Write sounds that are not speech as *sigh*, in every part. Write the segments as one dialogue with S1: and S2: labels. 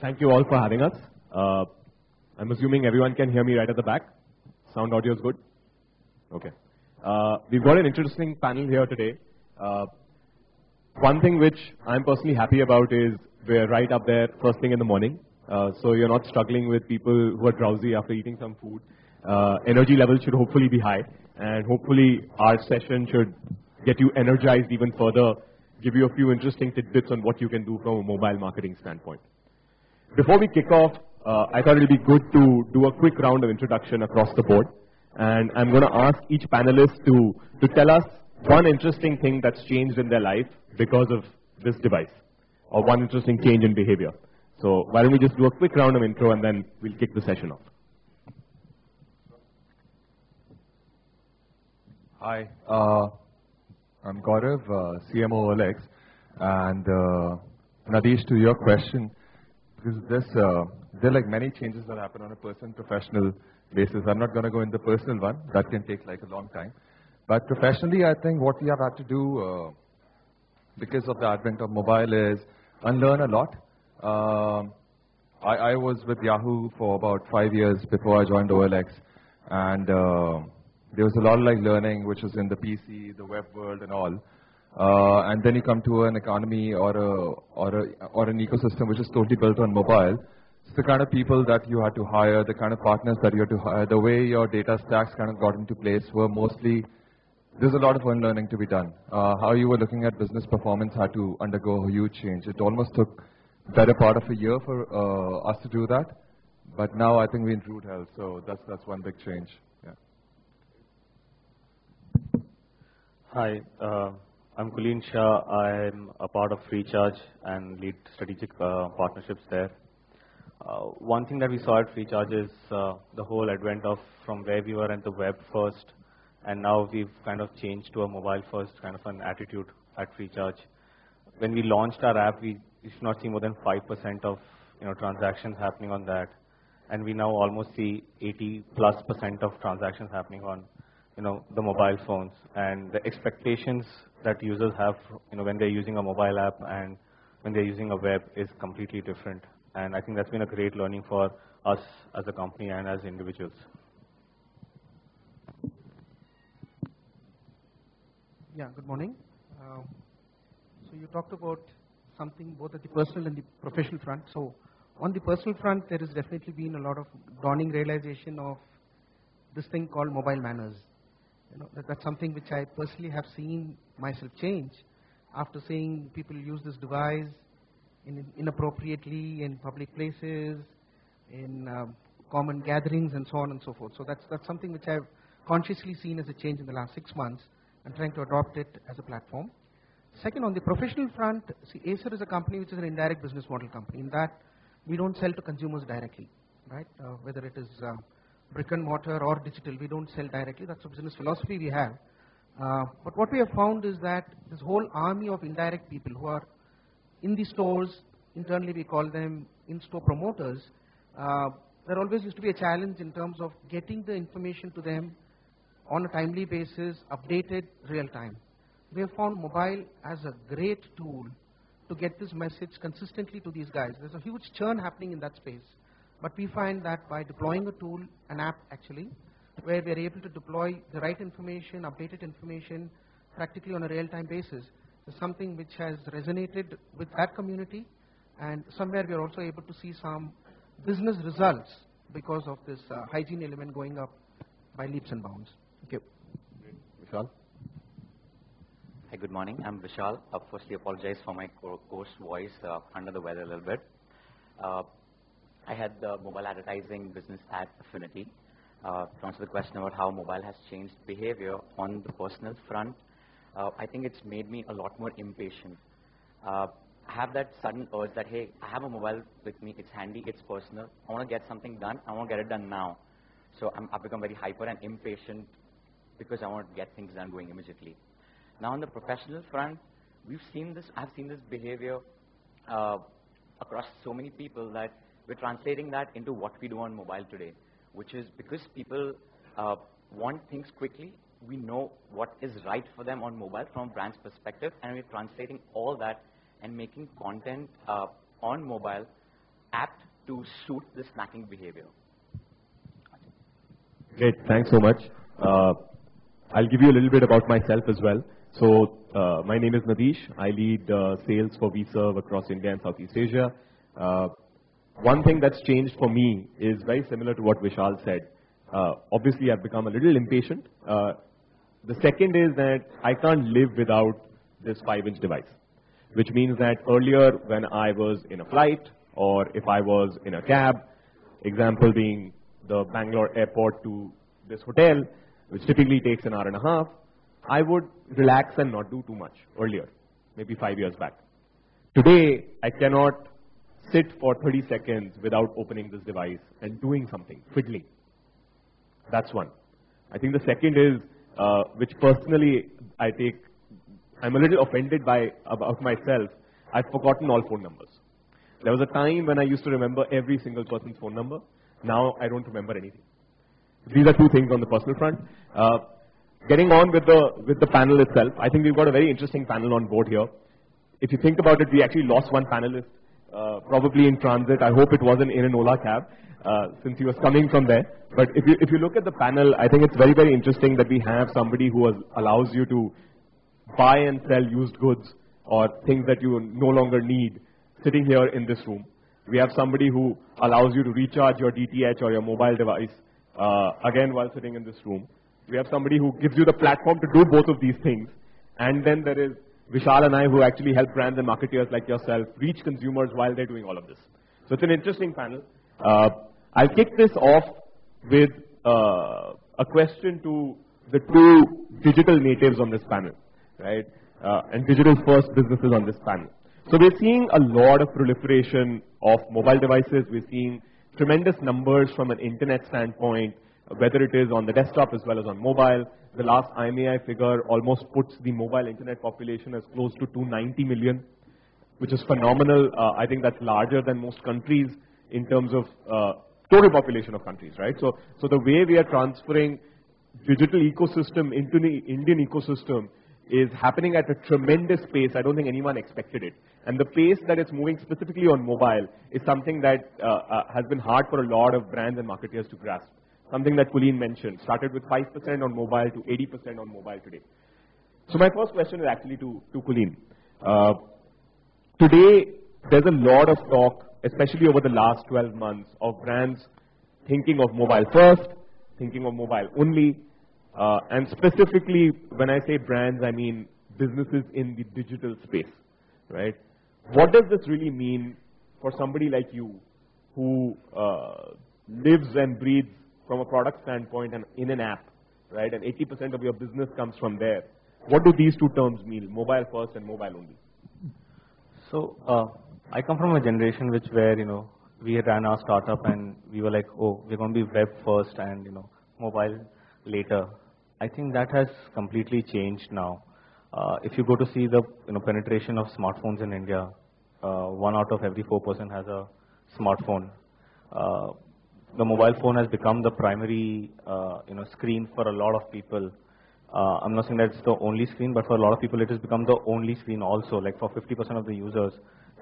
S1: Thank you all for having us. Uh, I'm assuming everyone can hear me right at the back. Sound audio is good? Okay. Uh, we've got an interesting panel here today. Uh, one thing which I'm personally happy about is we're right up there first thing in the morning. Uh, so you're not struggling with people who are drowsy after eating some food. Uh, energy levels should hopefully be high, and hopefully our session should get you energized even further, give you a few interesting tidbits on what you can do from a mobile marketing standpoint. Before we kick off, uh, I thought it would be good to do a quick round of introduction across the board. And I'm going to ask each panelist to, to tell us one interesting thing that's changed in their life because of this device, or one interesting change in behavior. So why don't we just do a quick round of intro and then we'll kick the session off.
S2: Hi, uh, I'm Gaurav, uh, CMO OLX, and uh, to your question, because this, uh, there are like many changes that happen on a person professional basis. I'm not going to go in the personal one. That can take like a long time. But professionally, I think what we have had to do uh, because of the advent of mobile is unlearn a lot. Um, I, I, was with Yahoo for about five years before I joined OLX, and uh, there was a lot of like learning, which was in the PC, the web world, and all. Uh, and then you come to an economy or a, or a, or an ecosystem which is totally built on mobile. So the kind of people that you had to hire, the kind of partners that you had to hire, the way your data stacks kind of got into place were mostly there's a lot of unlearning to be done. Uh, how you were looking at business performance had to undergo a huge change. It almost took better part of a year for uh, us to do that, but now I think we're in root health, so that's that's one big change. Yeah.
S3: Hi, uh, I'm Kulin Shah. I'm a part of Freecharge and lead strategic uh, partnerships there. Uh, one thing that we saw at Freecharge is uh, the whole advent of from where we were at the web first, and now we've kind of changed to a mobile first kind of an attitude at Freecharge. When we launched our app, we, should not see more than 5% of you know transactions happening on that, and we now almost see 80 plus percent of transactions happening on you know, the mobile phones and the expectations that users have, you know, when they're using a mobile app and when they're using a web is completely different. And I think that's been a great learning for us as a company and as individuals.
S4: Yeah, good morning. Uh, so you talked about something both at the personal and the professional front. So on the personal front, there has definitely been a lot of dawning realization of this thing called mobile manners. You know, that, that's something which I personally have seen myself change after seeing people use this device in, inappropriately in public places, in um, common gatherings, and so on and so forth. So that's that's something which I've consciously seen as a change in the last six months and trying to adopt it as a platform. Second, on the professional front, see, Acer is a company which is an indirect business model company. In that, we don't sell to consumers directly, right? Uh, whether it is uh, brick and mortar or digital. We don't sell directly. That's a business philosophy we have. Uh, but what we have found is that this whole army of indirect people who are in the stores, internally we call them in-store promoters, uh, there always used to be a challenge in terms of getting the information to them on a timely basis, updated real time. We have found mobile as a great tool to get this message consistently to these guys. There's a huge churn happening in that space. But we find that by deploying a tool, an app actually, where we are able to deploy the right information, updated information, practically on a real-time basis, is something which has resonated with that community, and somewhere we are also able to see some business results because of this uh, hygiene element going up by leaps and bounds. Thank you.
S1: Vishal?
S5: Hi, good morning. I'm Vishal. Uh, firstly, apologize for my coarse voice, uh, under the weather a little bit. Uh, I had the mobile advertising business at Affinity. Uh, to answer the question about how mobile has changed behavior on the personal front, uh, I think it's made me a lot more impatient. Uh, I have that sudden urge that, hey, I have a mobile with me, it's handy, it's personal, I want to get something done, I want to get it done now. So i have become very hyper and impatient because I want to get things done going immediately. Now on the professional front, we've seen this, I've seen this behavior uh, across so many people that we're translating that into what we do on mobile today, which is because people uh, want things quickly, we know what is right for them on mobile from a brand's perspective, and we're translating all that and making content uh, on mobile apt to suit this snacking behavior?
S1: Great. Thanks so much. Uh, I'll give you a little bit about myself as well. So, uh, my name is Nadish. I lead uh, sales for Vserv across India and Southeast Asia. One thing that's changed for me is very similar to what Vishal said. Uh, obviously, I've become a little impatient. Uh, the second is that I can't live without this 5-inch device, which means that earlier when I was in a flight or if I was in a cab, example being the Bangalore airport to this hotel, which typically takes an hour and a half, I would relax and not do too much earlier, maybe five years back. Today, I cannot sit for 30 seconds without opening this device and doing something, fiddling. That's one. I think the second is, uh, which personally I take, I'm a little offended by about myself. I've forgotten all phone numbers. There was a time when I used to remember every single person's phone number. Now I don't remember anything. These are two things on the personal front. Uh, getting on with the with the panel itself, I think we've got a very interesting panel on board here. If you think about it, we actually lost one panelist, uh, probably in transit. I hope it wasn't in an Ola cab, uh, since he was coming from there. But if you if you look at the panel, I think it's very very interesting that we have somebody who has, allows you to buy and sell used goods or things that you no longer need sitting here in this room. We have somebody who allows you to recharge your DTH or your mobile device, uh, again while sitting in this room. We have somebody who gives you the platform to do both of these things. And then there is Vishal and I who actually help brands and marketeers like yourself reach consumers while they're doing all of this. So it's an interesting panel. Uh, I'll kick this off with uh, a question to the two digital natives on this panel, right? Uh, and digital first businesses on this panel. So we're seeing a lot of proliferation of mobile devices. We're seeing tremendous numbers from an internet standpoint, whether it is on the desktop as well as on mobile. The last IAMAI figure almost puts the mobile internet population as close to 290 million, which is phenomenal. Uh, I think that's larger than most countries in terms of uh, total population of countries, right? So, so the way we are transferring digital ecosystem into the Indian ecosystem is happening at a tremendous pace. I don't think anyone expected it. And the pace that it's moving specifically on mobile is something that uh, uh, has been hard for a lot of brands and marketeers to grasp. Something that Kulin mentioned, started with 5% on mobile to 80% on mobile today. So my first question is actually to, to Kulin. Uh, today, there's a lot of talk, especially over the last 12 months, of brands thinking of mobile first, thinking of mobile only, uh, and specifically, when I say brands, I mean businesses in the digital space, right? What does this really mean for somebody like you who uh, lives and breathes from a product standpoint and in an app, right? And 80% of your business comes from there. What do these two terms mean, mobile first and mobile only?
S3: So, uh, I come from a generation which where, you know, we ran our startup and we were like, oh, we're going to be web first and, you know, mobile later. I think that has completely changed now. Uh, if you go to see the you know, penetration of smartphones in India, uh, one out of every four person has a smartphone. Uh, the mobile phone has become the primary uh, you know, screen for a lot of people. Uh, I'm not saying that it's the only screen, but for a lot of people it has become the only screen also. Like for 50% of the users,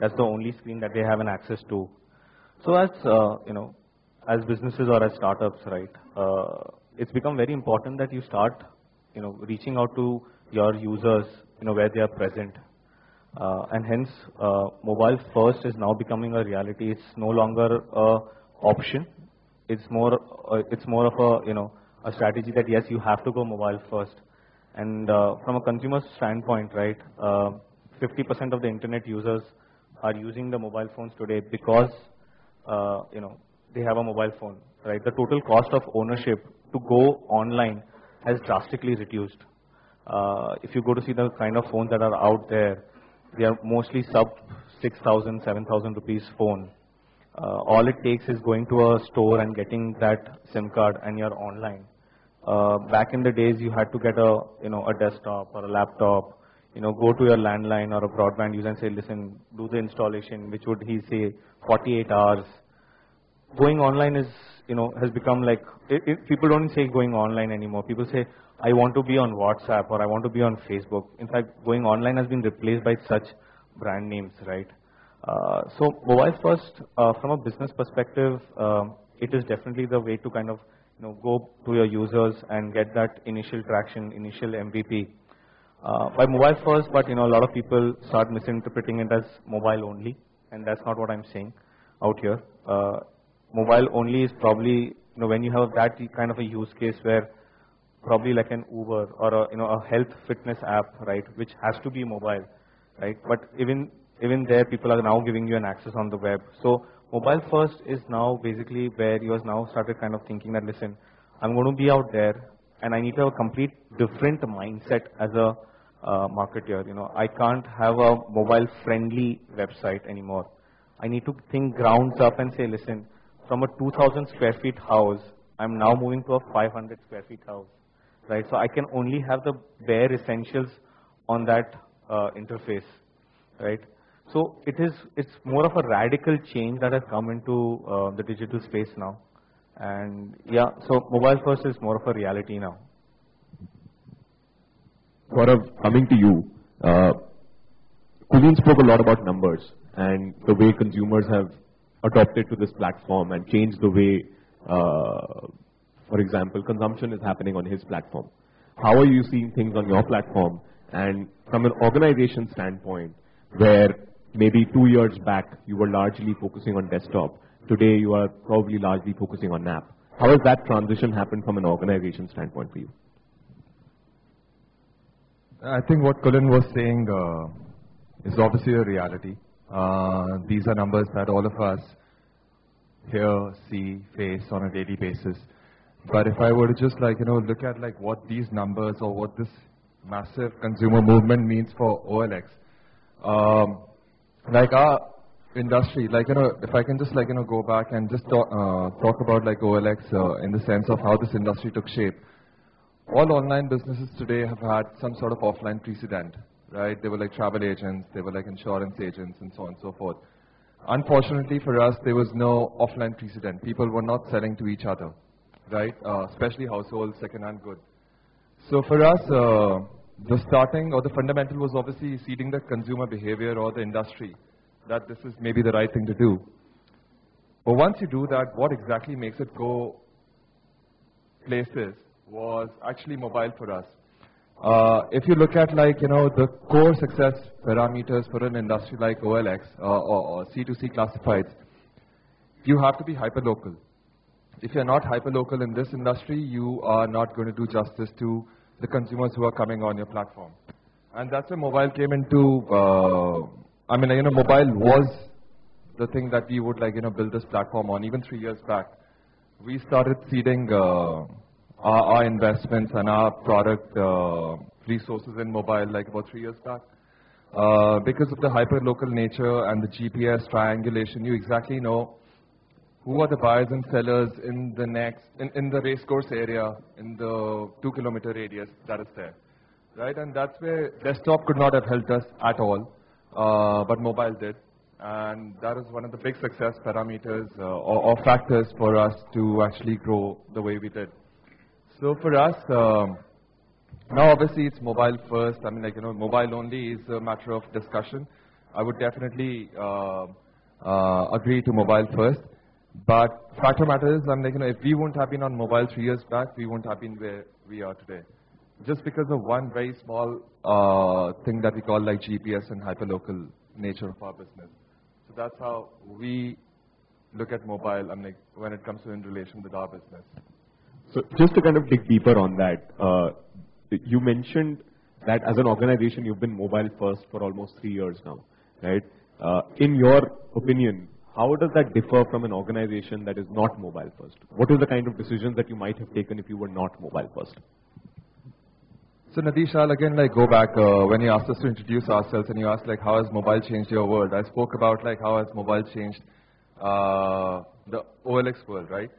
S3: that's the only screen that they have an access to. So as, uh, you know, as businesses or as startups, right, it's become very important that you start, you know, reaching out to your users, you know, where they are present. Uh, and hence, uh, mobile first is now becoming a reality. It's no longer a option. It's more, uh, it's more of a, you know, a strategy that yes, you have to go mobile first. And uh, from a consumer standpoint, right, 50% uh, of the internet users are using the mobile phones today because, uh, you know, they have a mobile phone, right? The total cost of ownership to go online has drastically reduced. Uh, if you go to see the kind of phones that are out there, they are mostly sub 6,000, 7,000 rupees phone. Uh, all it takes is going to a store and getting that SIM card and you're online. Uh, back in the days, you had to get a, you know, a desktop or a laptop, you know, go to your landline or a broadband user and say, listen, do the installation, which would he say 48 hours. Going online is you know, has become like, it, it, people don't say going online anymore. People say, I want to be on WhatsApp or I want to be on Facebook. In fact, going online has been replaced by such brand names, right? Uh, so mobile first, uh, from a business perspective, um, it is definitely the way to kind of you know go to your users and get that initial traction, initial MVP. Uh, by mobile first, but you know a lot of people start misinterpreting it as mobile only, and that's not what I'm saying out here. Uh, mobile only is probably you know when you have that kind of a use case where probably like an Uber or a you know a health fitness app, right, which has to be mobile, right? But even even there, people are now giving you an access on the web. So mobile first is now basically where you have now started kind of thinking that listen, I'm going to be out there and I need to have a complete different mindset as a uh, marketer. You know, I can't have a mobile friendly website anymore. I need to think grounds up and say, listen, from a 2000 square feet house, I'm now moving to a 500 square feet house, right? So I can only have the bare essentials on that uh, interface, right? So it is, it's more of a radical change that has come into uh, the digital space now. And yeah, so mobile first is more of a reality now.
S1: Gaurav, coming to you, uh, Kulin spoke a lot about numbers and the way consumers have adopted to this platform and changed the way, uh, for example, consumption is happening on his platform. How are you seeing things on your platform? And from an organization standpoint, where maybe two years back you were largely focusing on desktop, today you are probably largely focusing on app. How has that transition happened from an organization standpoint for you?
S2: I think what Kulin was saying uh, is obviously a reality. Uh, these are numbers that all of us hear, see, face on a daily basis. But if I were to just like, you know, look at like what these numbers or what this massive consumer movement means for OLX, um, like our industry, like, you know, if I can just like, you know, go back and just talk, uh, talk about like OLX uh, in the sense of how this industry took shape. All online businesses today have had some sort of offline precedent right? They were like travel agents, they were like insurance agents, and so on and so forth. Unfortunately for us, there was no offline precedent. People were not selling to each other, right? Uh, especially household second-hand goods. So for us, uh, the starting or the fundamental was obviously seeding the consumer behavior or the industry that this is maybe the right thing to do. But once you do that, what exactly makes it go places was actually mobile for us. Uh, if you look at like, you know, the core success parameters for an industry like OLX uh, or, or, C2C classifieds, you have to be hyperlocal. If you're not hyperlocal in this industry, you are not going to do justice to the consumers who are coming on your platform. And that's where mobile came into, uh, I mean, you know, mobile was the thing that we would like, you know, build this platform on even three years back. We started seeding uh, our, our investments and our product uh, resources in mobile like about three years back. Uh, because of the hyper-local nature and the GPS triangulation, you exactly know who are the buyers and sellers in the next, in, in the racecourse area, in the two kilometer radius that is there. Right, and that's where desktop could not have helped us at all, uh, but mobile did. And that is one of the big success parameters uh, or, or factors for us to actually grow the way we did. So for us, um, now obviously it's mobile first. I mean, like, you know, mobile only is a matter of discussion. I would definitely uh, uh, agree to mobile first. But fact of matter is, I'm like, you know, if we wouldn't have been on mobile three years back, we wouldn't have been where we are today. Just because of one very small uh, thing that we call like GPS and hyperlocal nature of our business. So that's how we look at mobile, I mean, like, when it comes to in relation with our business.
S1: So just to kind of dig deeper on that, uh, you mentioned that as an organization, you've been mobile first for almost three years now, right? Uh, in your opinion, how does that differ from an organization that is not mobile first? What is the kind of decisions that you might have taken if you were not mobile first?
S2: So Nadish, I'll again like go back uh, when you asked us to introduce ourselves and you asked like how has mobile changed your world. I spoke about like how has mobile changed uh, the OLX world, right?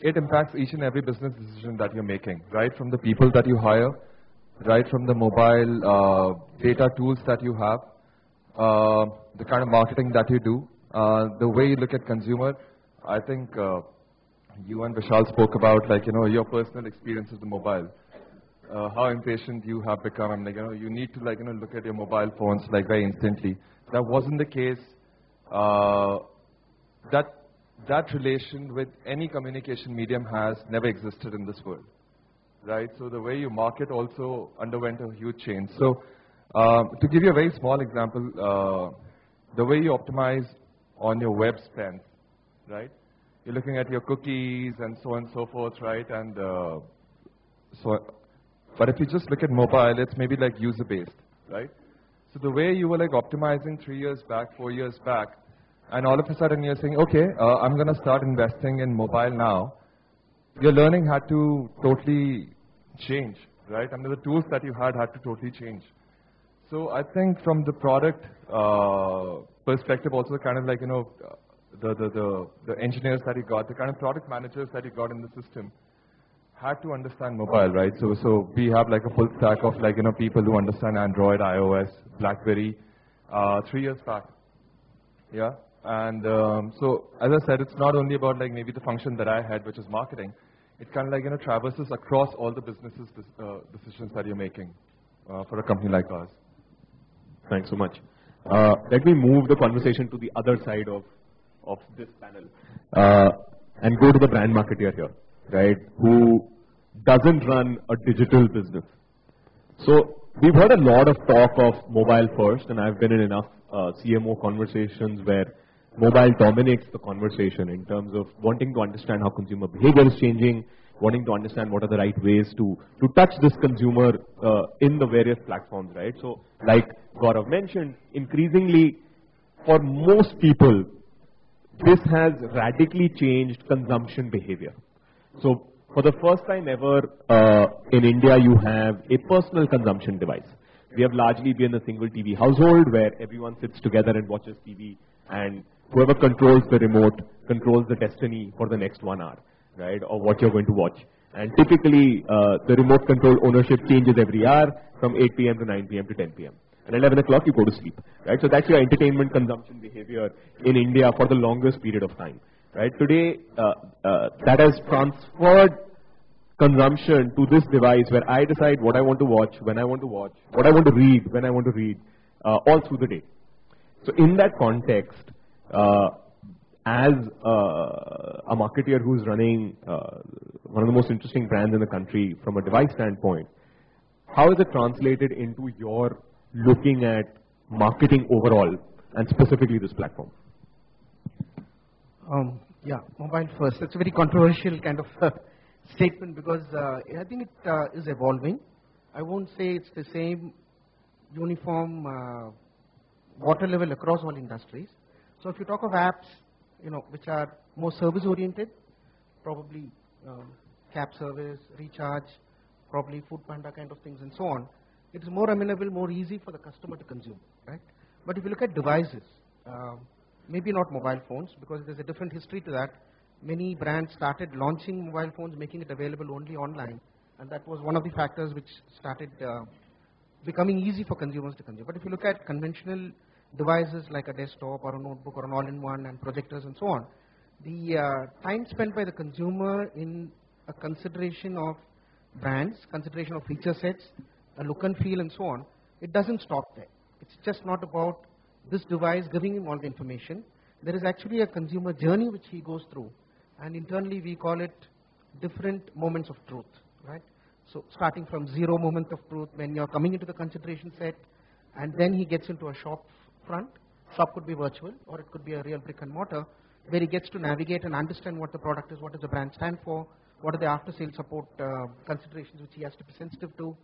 S2: it impacts each and every business decision that you're making, right from the people that you hire, right from the mobile uh, data tools that you have, uh, the kind of marketing that you do, the way you look at consumer. I think uh, you and Vishal spoke about like you know your personal experience with the mobile. Uh, how impatient you have become. I'm like, you know, you need to like, you know, look at your mobile phones like very instantly. that wasn't the case, uh, that, that relation with any communication medium has never existed in this world. Right? So the way you market also underwent a huge change. So um, to give you a very small example, uh, the way you optimize on your web spend, right? You're looking at your cookies and so on and so forth, right? And uh, so, but if you just look at mobile, it's maybe like user-based, right? So the way you were like optimizing three years back, four years back, and all of a sudden you're saying, okay, uh, I'm going to start investing in mobile now. Your learning had to totally change, right? I mean, the tools that you had had to totally change. So I think from the product uh, perspective, also kind of like you know, the, the the the engineers that you got, the kind of product managers that you got in the system, had to understand mobile, right? So so we have like a full stack of like you know people who understand Android, iOS, BlackBerry, uh, three years back, yeah. And um, so as I said, it's not only about like maybe the function that I had, which is marketing. It kind of like you know traverses across all the businesses uh, decisions that you're making uh, for a company like ours.
S1: Thanks so much. Uh, let me move the conversation to the other side of, of this panel uh, and go to the brand marketer here, right, who doesn't run a digital business. So we've heard a lot of talk of mobile first, and I've been in enough uh, CMO conversations where mobile dominates the conversation in terms of wanting to understand how consumer behavior is changing, wanting to understand what are the right ways to, to touch this consumer uh, in the various platforms, right? So like Gaurav mentioned, increasingly for most people, this has radically changed consumption behavior. So for the first time ever uh, in India, you have a personal consumption device. We have largely been a single TV household where everyone sits together and watches TV and whoever controls the remote controls the destiny for the next one hour right, or what you're going to watch. And typically, uh, the remote control ownership changes every hour from 8 p.m. to 9 p.m. to 10 p.m. And 11 o'clock, you go to sleep, right? So that's your entertainment consumption behavior in India for the longest period of time, right? Today, uh, uh, that has transferred consumption to this device where I decide what I want to watch, when I want to watch, what I want to read, when I want to read, uh, all through the day. So in that context, uh, as uh, a marketer who's running uh, one of the most interesting brands in the country from a device standpoint, how is it translated into your looking at marketing overall and specifically this platform?
S4: Um, yeah, mobile first. It's a very controversial kind of uh, statement because uh, I think it uh, is evolving. I won't say it's the same uniform uh, water level across all industries. So if you talk of apps, you know, which are more service oriented, probably um, cab service, recharge, probably food panda kind of things and so on. It is more amenable, more easy for the customer to consume, right? But if you look at devices, uh, maybe not mobile phones because there's a different history to that. Many brands started launching mobile phones, making it available only online, and that was one of the factors which started uh, becoming easy for consumers to consume. But if you look at conventional devices like a desktop or a notebook or an all-in-one and projectors and so on, the uh, time spent by the consumer in a consideration of brands, consideration of feature sets, a look and feel and so on, it doesn't stop there. It's just not about this device giving him all the information. There is actually a consumer journey which he goes through and internally we call it different moments of truth, right? So starting from zero moment of truth when you're coming into the consideration set and then he gets into a shop front. Shop could be virtual or it could be a real brick and mortar where he gets to navigate and understand what the product is, what does the brand stand for, what are the after sale support uh, considerations which he has to be sensitive to.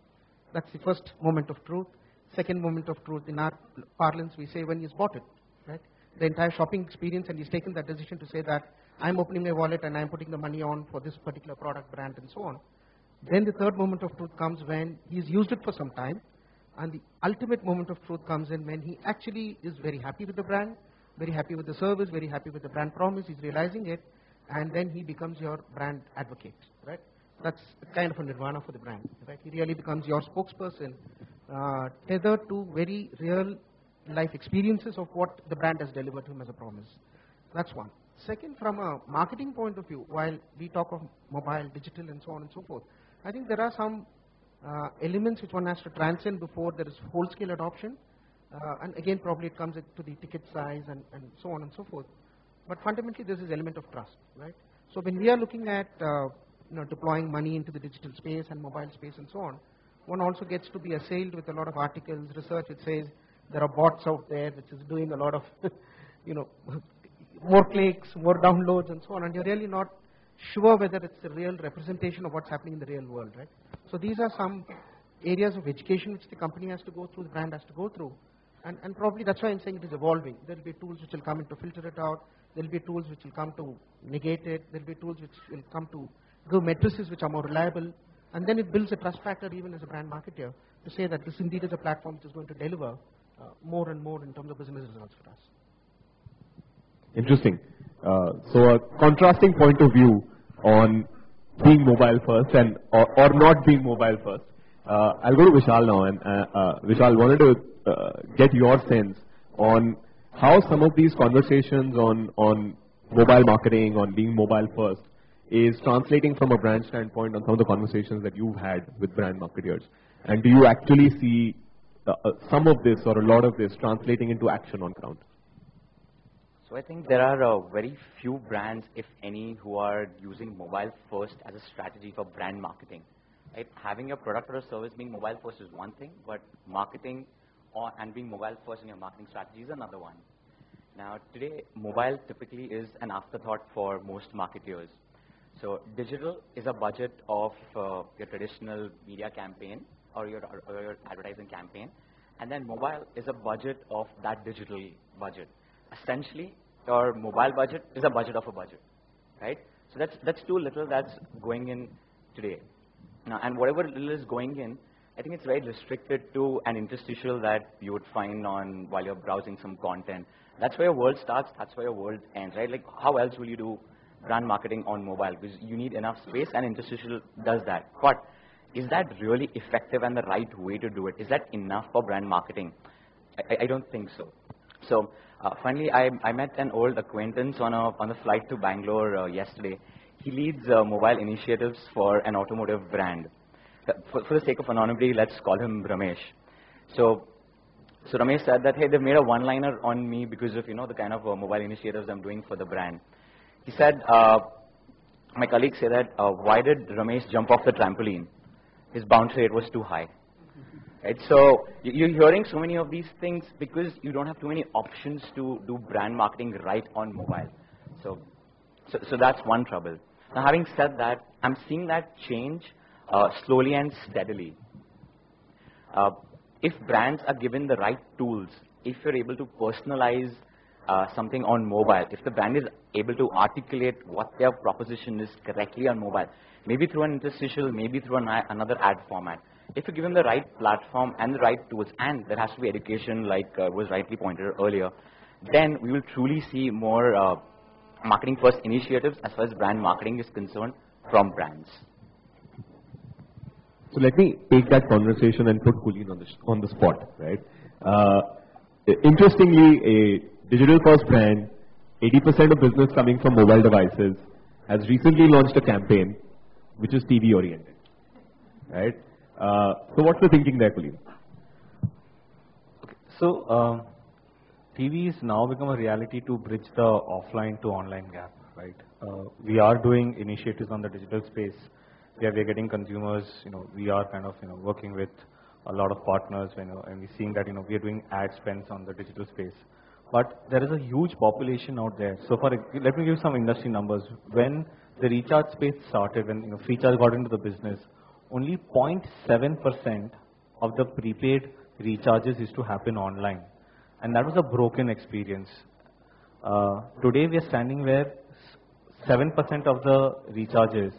S4: That's the first moment of truth. Second moment of truth in our parlance we say when he's bought it, right? The entire shopping experience and he's taken that decision to say that I'm opening my wallet and I'm putting the money on for this particular product brand and so on. Then the third moment of truth comes when he's used it for some time and the ultimate moment of truth comes in when he actually is very happy with the brand, very happy with the service, very happy with the brand promise, he's realizing it, and then he becomes your brand advocate, right? That's kind of a nirvana for the brand, right? He really becomes your spokesperson, uh, tethered to very real life experiences of what the brand has delivered to him as a promise. That's one. Second, from a marketing point of view, while we talk of mobile, digital, and so on and so forth, I think there are some uh, elements which one has to transcend before there is whole scale adoption. Uh, and again, probably it comes to the ticket size and, and so on and so forth. But fundamentally, this is element of trust, right? So when we are looking at uh, you know, deploying money into the digital space and mobile space and so on, one also gets to be assailed with a lot of articles, research which says there are bots out there which is doing a lot of, *laughs* you know, more clicks, more downloads and so on, and you're really not sure whether it's a real representation of what's happening in the real world, right? So these are some areas of education which the company has to go through, the brand has to go through, and, and probably that's why I'm saying it is evolving. There will be tools which will come in to filter it out, there will be tools which will come to negate it, there will be tools which will come to give matrices which are more reliable, and then it builds a trust factor even as a brand marketer to say that this indeed is a platform which is going to deliver uh, more and more in terms of business results for us.
S1: Interesting. Uh, so a contrasting point of view on being mobile first and or, or not being mobile first. Uh, I'll go to Vishal now, and uh, uh, Vishal wanted to uh, get your sense on how some of these conversations on on mobile marketing, on being mobile first, is translating from a brand standpoint on some of the conversations that you've had with brand marketers. And do you actually see some of this or a lot of this translating into action on ground?
S5: So I think there are uh, very few brands, if any, who are using mobile first as a strategy for brand marketing. Right? Having a product or a service being mobile first is one thing, but marketing or, and being mobile first in your marketing strategy is another one. Now, today, mobile typically is an afterthought for most marketers. So digital is a budget of uh, your traditional media campaign or your, or your advertising campaign, and then mobile is a budget of that digital budget essentially your mobile budget is a budget of a budget, right? So that's that's too little that's going in today. Now, and whatever little is going in, I think it's very restricted to an interstitial that you would find on while you're browsing some content. That's where your world starts. That's where your world ends, right? Like how else will you do brand marketing on mobile? Because you need enough space, and interstitial does that. But is that really effective and the right way to do it? Is that enough for brand marketing? I, I don't think so. So uh, finally, I, I, met an old acquaintance on a on the flight to Bangalore uh, yesterday. He leads uh, mobile initiatives for an automotive brand. Uh, for, for, the sake of anonymity, let's call him Ramesh. So, so Ramesh said that hey, they've made a one-liner on me because of you know the kind of uh, mobile initiatives I'm doing for the brand. He said, uh, my colleagues say that why did Ramesh jump off the trampoline? His bounce rate was too high. Right? So you're hearing so many of these things because you don't have too many options to do brand marketing right on mobile. So, so, so that's one trouble. Now, having said that, I'm seeing that change uh, slowly and steadily. Uh, if brands are given the right tools, if you're able to personalize uh, something on mobile, if the brand is able to articulate what their proposition is correctly on mobile, maybe through an interstitial, maybe through an, another ad format, if you give them the right platform and the right tools, and there has to be education, like uh, was rightly pointed earlier, then we will truly see more uh, marketing first initiatives as far as brand marketing is concerned from brands.
S1: So let me take that conversation and put Kulin on the, on the spot, right? Uh, interestingly, a digital first brand, 80% of business coming from mobile devices, has recently launched a campaign which is TV oriented, right? Uh, so what's the thinking there, Kulin?
S3: Okay. So um, TV is now become a reality to bridge the offline to online gap, right? Uh, we are doing initiatives on the digital space where we are getting consumers, you know, we are kind of, you know, working with a lot of partners, you know, and we're seeing that, you know, we are doing ad spends on the digital space. But there is a huge population out there. So for, let me give some industry numbers. When the recharge space started, when, you know, Freecharge got into the business, only 0.7% of the prepaid recharges used to happen online. And that was a broken experience. Uh, today we are standing where 7% of the recharges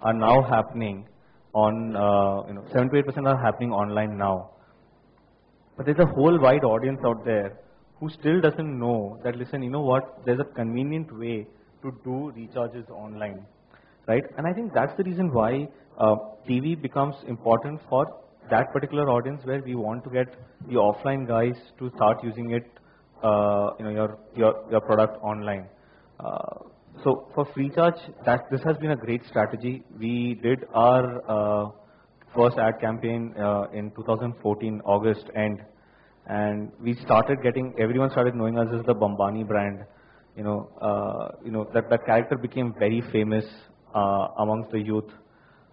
S3: are now happening on, uh, you know, 7 to 8% are happening online now. But there's a whole wide audience out there who still doesn't know that, listen, you know what, there's a convenient way to do recharges online, right? And I think that's the reason why uh, TV becomes important for that particular audience where we want to get the offline guys to start using it, uh, you know, your, your, your product online. Uh, so for Freecharge, that this has been a great strategy. We did our uh, first ad campaign uh, in 2014 August end, and we started getting, everyone started knowing us as the Bambani brand. You know, you know that that character became very famous amongst the youth,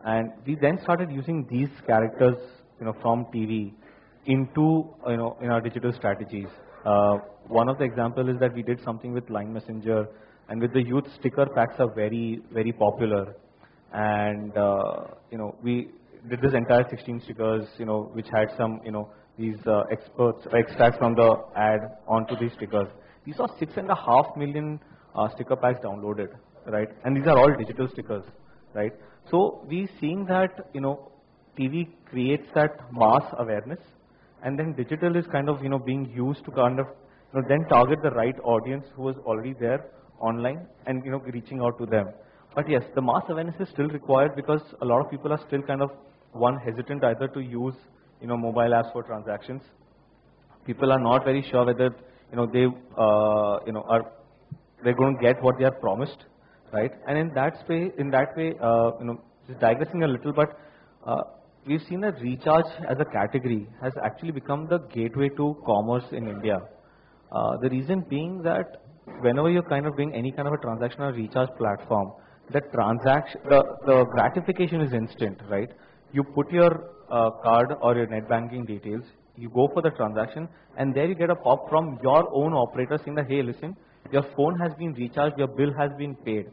S3: and we then started using these characters, you know, from TV into you know in our digital strategies. Uh, one of the example is that we did something with Line Messenger, and with the youth sticker packs are very very popular, and uh, you know we did this entire 16 stickers, you know, which had some you know these uh, experts extracts from the ad onto these stickers. These are six and a half million uh, sticker packs downloaded, right? And these are all digital stickers, right? So we seeing that you know TV creates that mass awareness, and then digital is kind of you know being used to kind of you know, then target the right audience who is already there online and you know reaching out to them. But yes, the mass awareness is still required because a lot of people are still kind of one hesitant either to use you know, mobile apps for transactions. People are not very sure whether, you know, they, uh, you know, are they're going to get what they are promised, right? And in that way, in that way, uh, you know, just digressing a little, but uh, we've seen that recharge as a category has actually become the gateway to commerce in India. Uh, the reason being that whenever you're kind of doing any kind of a transaction or recharge platform, the transaction, the, the gratification is instant, right? You put your uh, card or your net banking details, you go for the transaction, and there you get a pop from your own operator saying that, hey, listen, your phone has been recharged, your bill has been paid,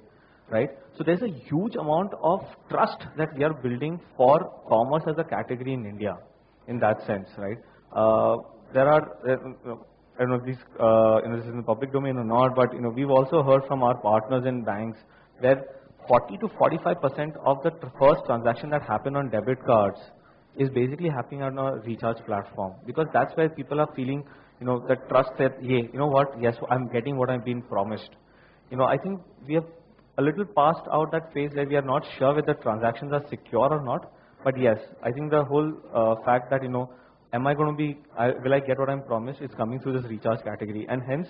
S3: right? So there's a huge amount of trust that we are building for commerce as a category in India, in that sense, right? Uh, there are, uh, I don't know if these, uh, you know, this is in the public domain or not, but you know, we've also heard from our partners in banks where 40 to 45 percent of the first transaction that happen on debit cards is basically happening on a recharge platform because that's where people are feeling, you know, the trust that, yeah, you know what, yes, I'm getting what I've been promised. You know, I think we have a little past out that phase where we are not sure whether transactions are secure or not. But yes, I think the whole uh, fact that, you know, am I going to be, I, will I get what I'm promised is coming through this recharge category. And hence,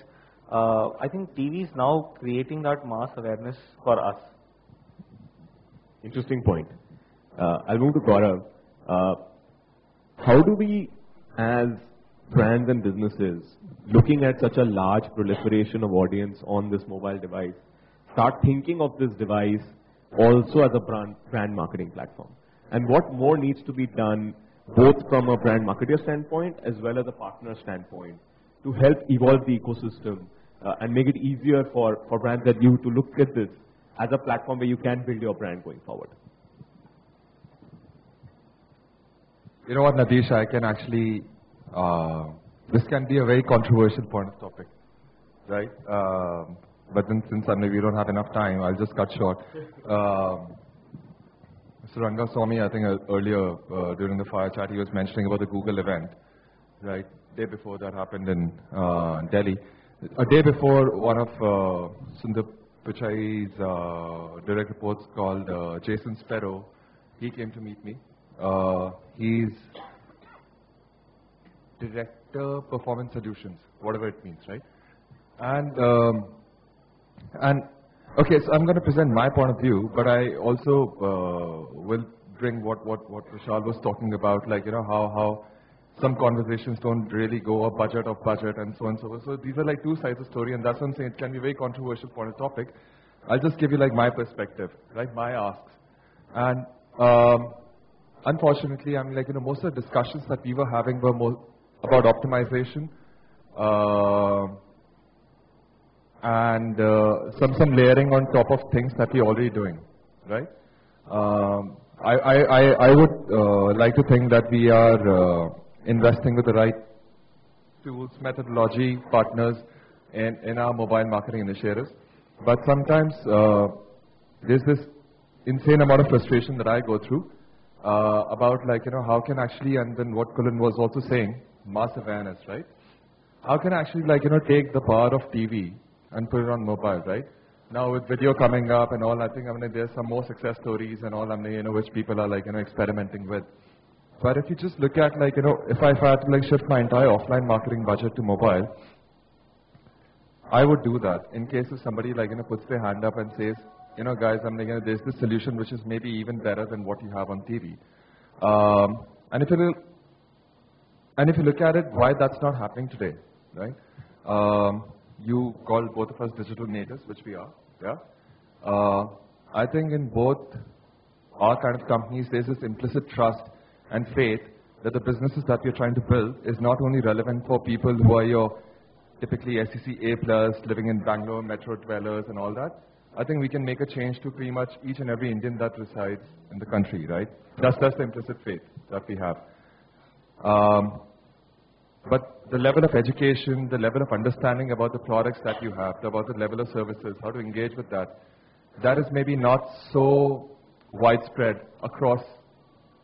S3: uh, I think TV is now creating that mass awareness for us.
S1: Interesting point. Uh, I'll move to Gaurav. Uh, how do we, as brands and businesses, looking at such a large proliferation of audience on this mobile device, start thinking of this device also as a brand, brand marketing platform? And what more needs to be done, both from a brand marketer standpoint as well as a partner standpoint, to help evolve the ecosystem uh, and make it easier for, for brands like you to look at this as a platform where you can build your brand going forward?
S2: You know what, Nadish, I can actually, uh, this can be a very controversial point of topic, right? Uh, but then since I we don't have enough time, I'll just cut short. Uh, Mr. Rangaswamy, I think uh, earlier uh, during the fire chat, he was mentioning about the Google event, right? Day before that happened in uh, Delhi. A day before, one of uh, Sundar Pichai's uh, direct reports called uh, Jason Spero, he came to meet me uh, he's director performance solutions, whatever it means, right? And um, and okay, so I'm going to present my point of view, but I also uh, will bring what what what Vishal was talking about, like you know how how some conversations don't really go a budget of budget and so on and so forth. So these are like two sides of the story, and that's what I'm saying. It can be very controversial point of topic. I'll just give you like my perspective, right? My asks, and um, unfortunately, I mean, like, you know, most of the discussions that we were having were more about optimization uh, and uh, some, some layering on top of things that we're already doing, right? Um, I, I, I would uh, like to think that we are uh, investing with the right tools, methodology, partners in, in our mobile marketing initiatives. But sometimes uh, there's this insane amount of frustration that I go through uh, about like, you know, how can actually, and then what Kulin was also saying, mass awareness, right? How can actually like, you know, take the power of TV and put it on mobile, right? Now with video coming up and all, I think I mean, there's some more success stories and all, I mean, you know, which people are like, you know, experimenting with. But if you just look at like, you know, if I, if I had to like shift my entire offline marketing budget to mobile, I would do that in case if somebody like, you know, puts their hand up and says, you know, guys, I'm thinking there's this solution which is maybe even better than what you have on TV. Um, and if it'll, and if you look at it, why that's not happening today, right? Um, you call both of us digital natives, which we are, yeah? Uh, I think in both our kind of companies, there's this implicit trust and faith that the businesses that we're trying to build is not only relevant for people who are your typically SEC A plus, living in Bangalore, metro dwellers and all that. I think we can make a change to pretty much each and every Indian that resides in the country, right? That's, that's the implicit faith that we have. Um, but the level of education, the level of understanding about the products that you have, about the level of services, how to engage with that, that is maybe not so widespread across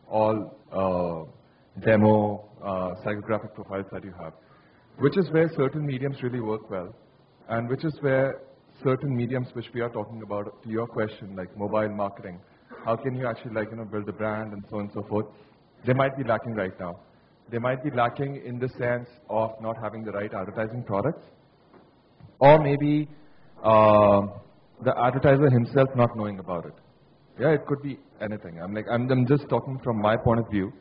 S2: all uh, demo uh, psychographic profiles that you have, which is where certain mediums really work well, and which is where certain mediums which we are talking about, to your question, like mobile marketing, how can you actually like, you know, build a brand and so on and so forth, they might be lacking right now. They might be lacking in the sense of not having the right advertising products, or maybe uh, the advertiser himself not knowing about it. Yeah, it could be anything. I'm like, I'm, I'm just talking from my point of view.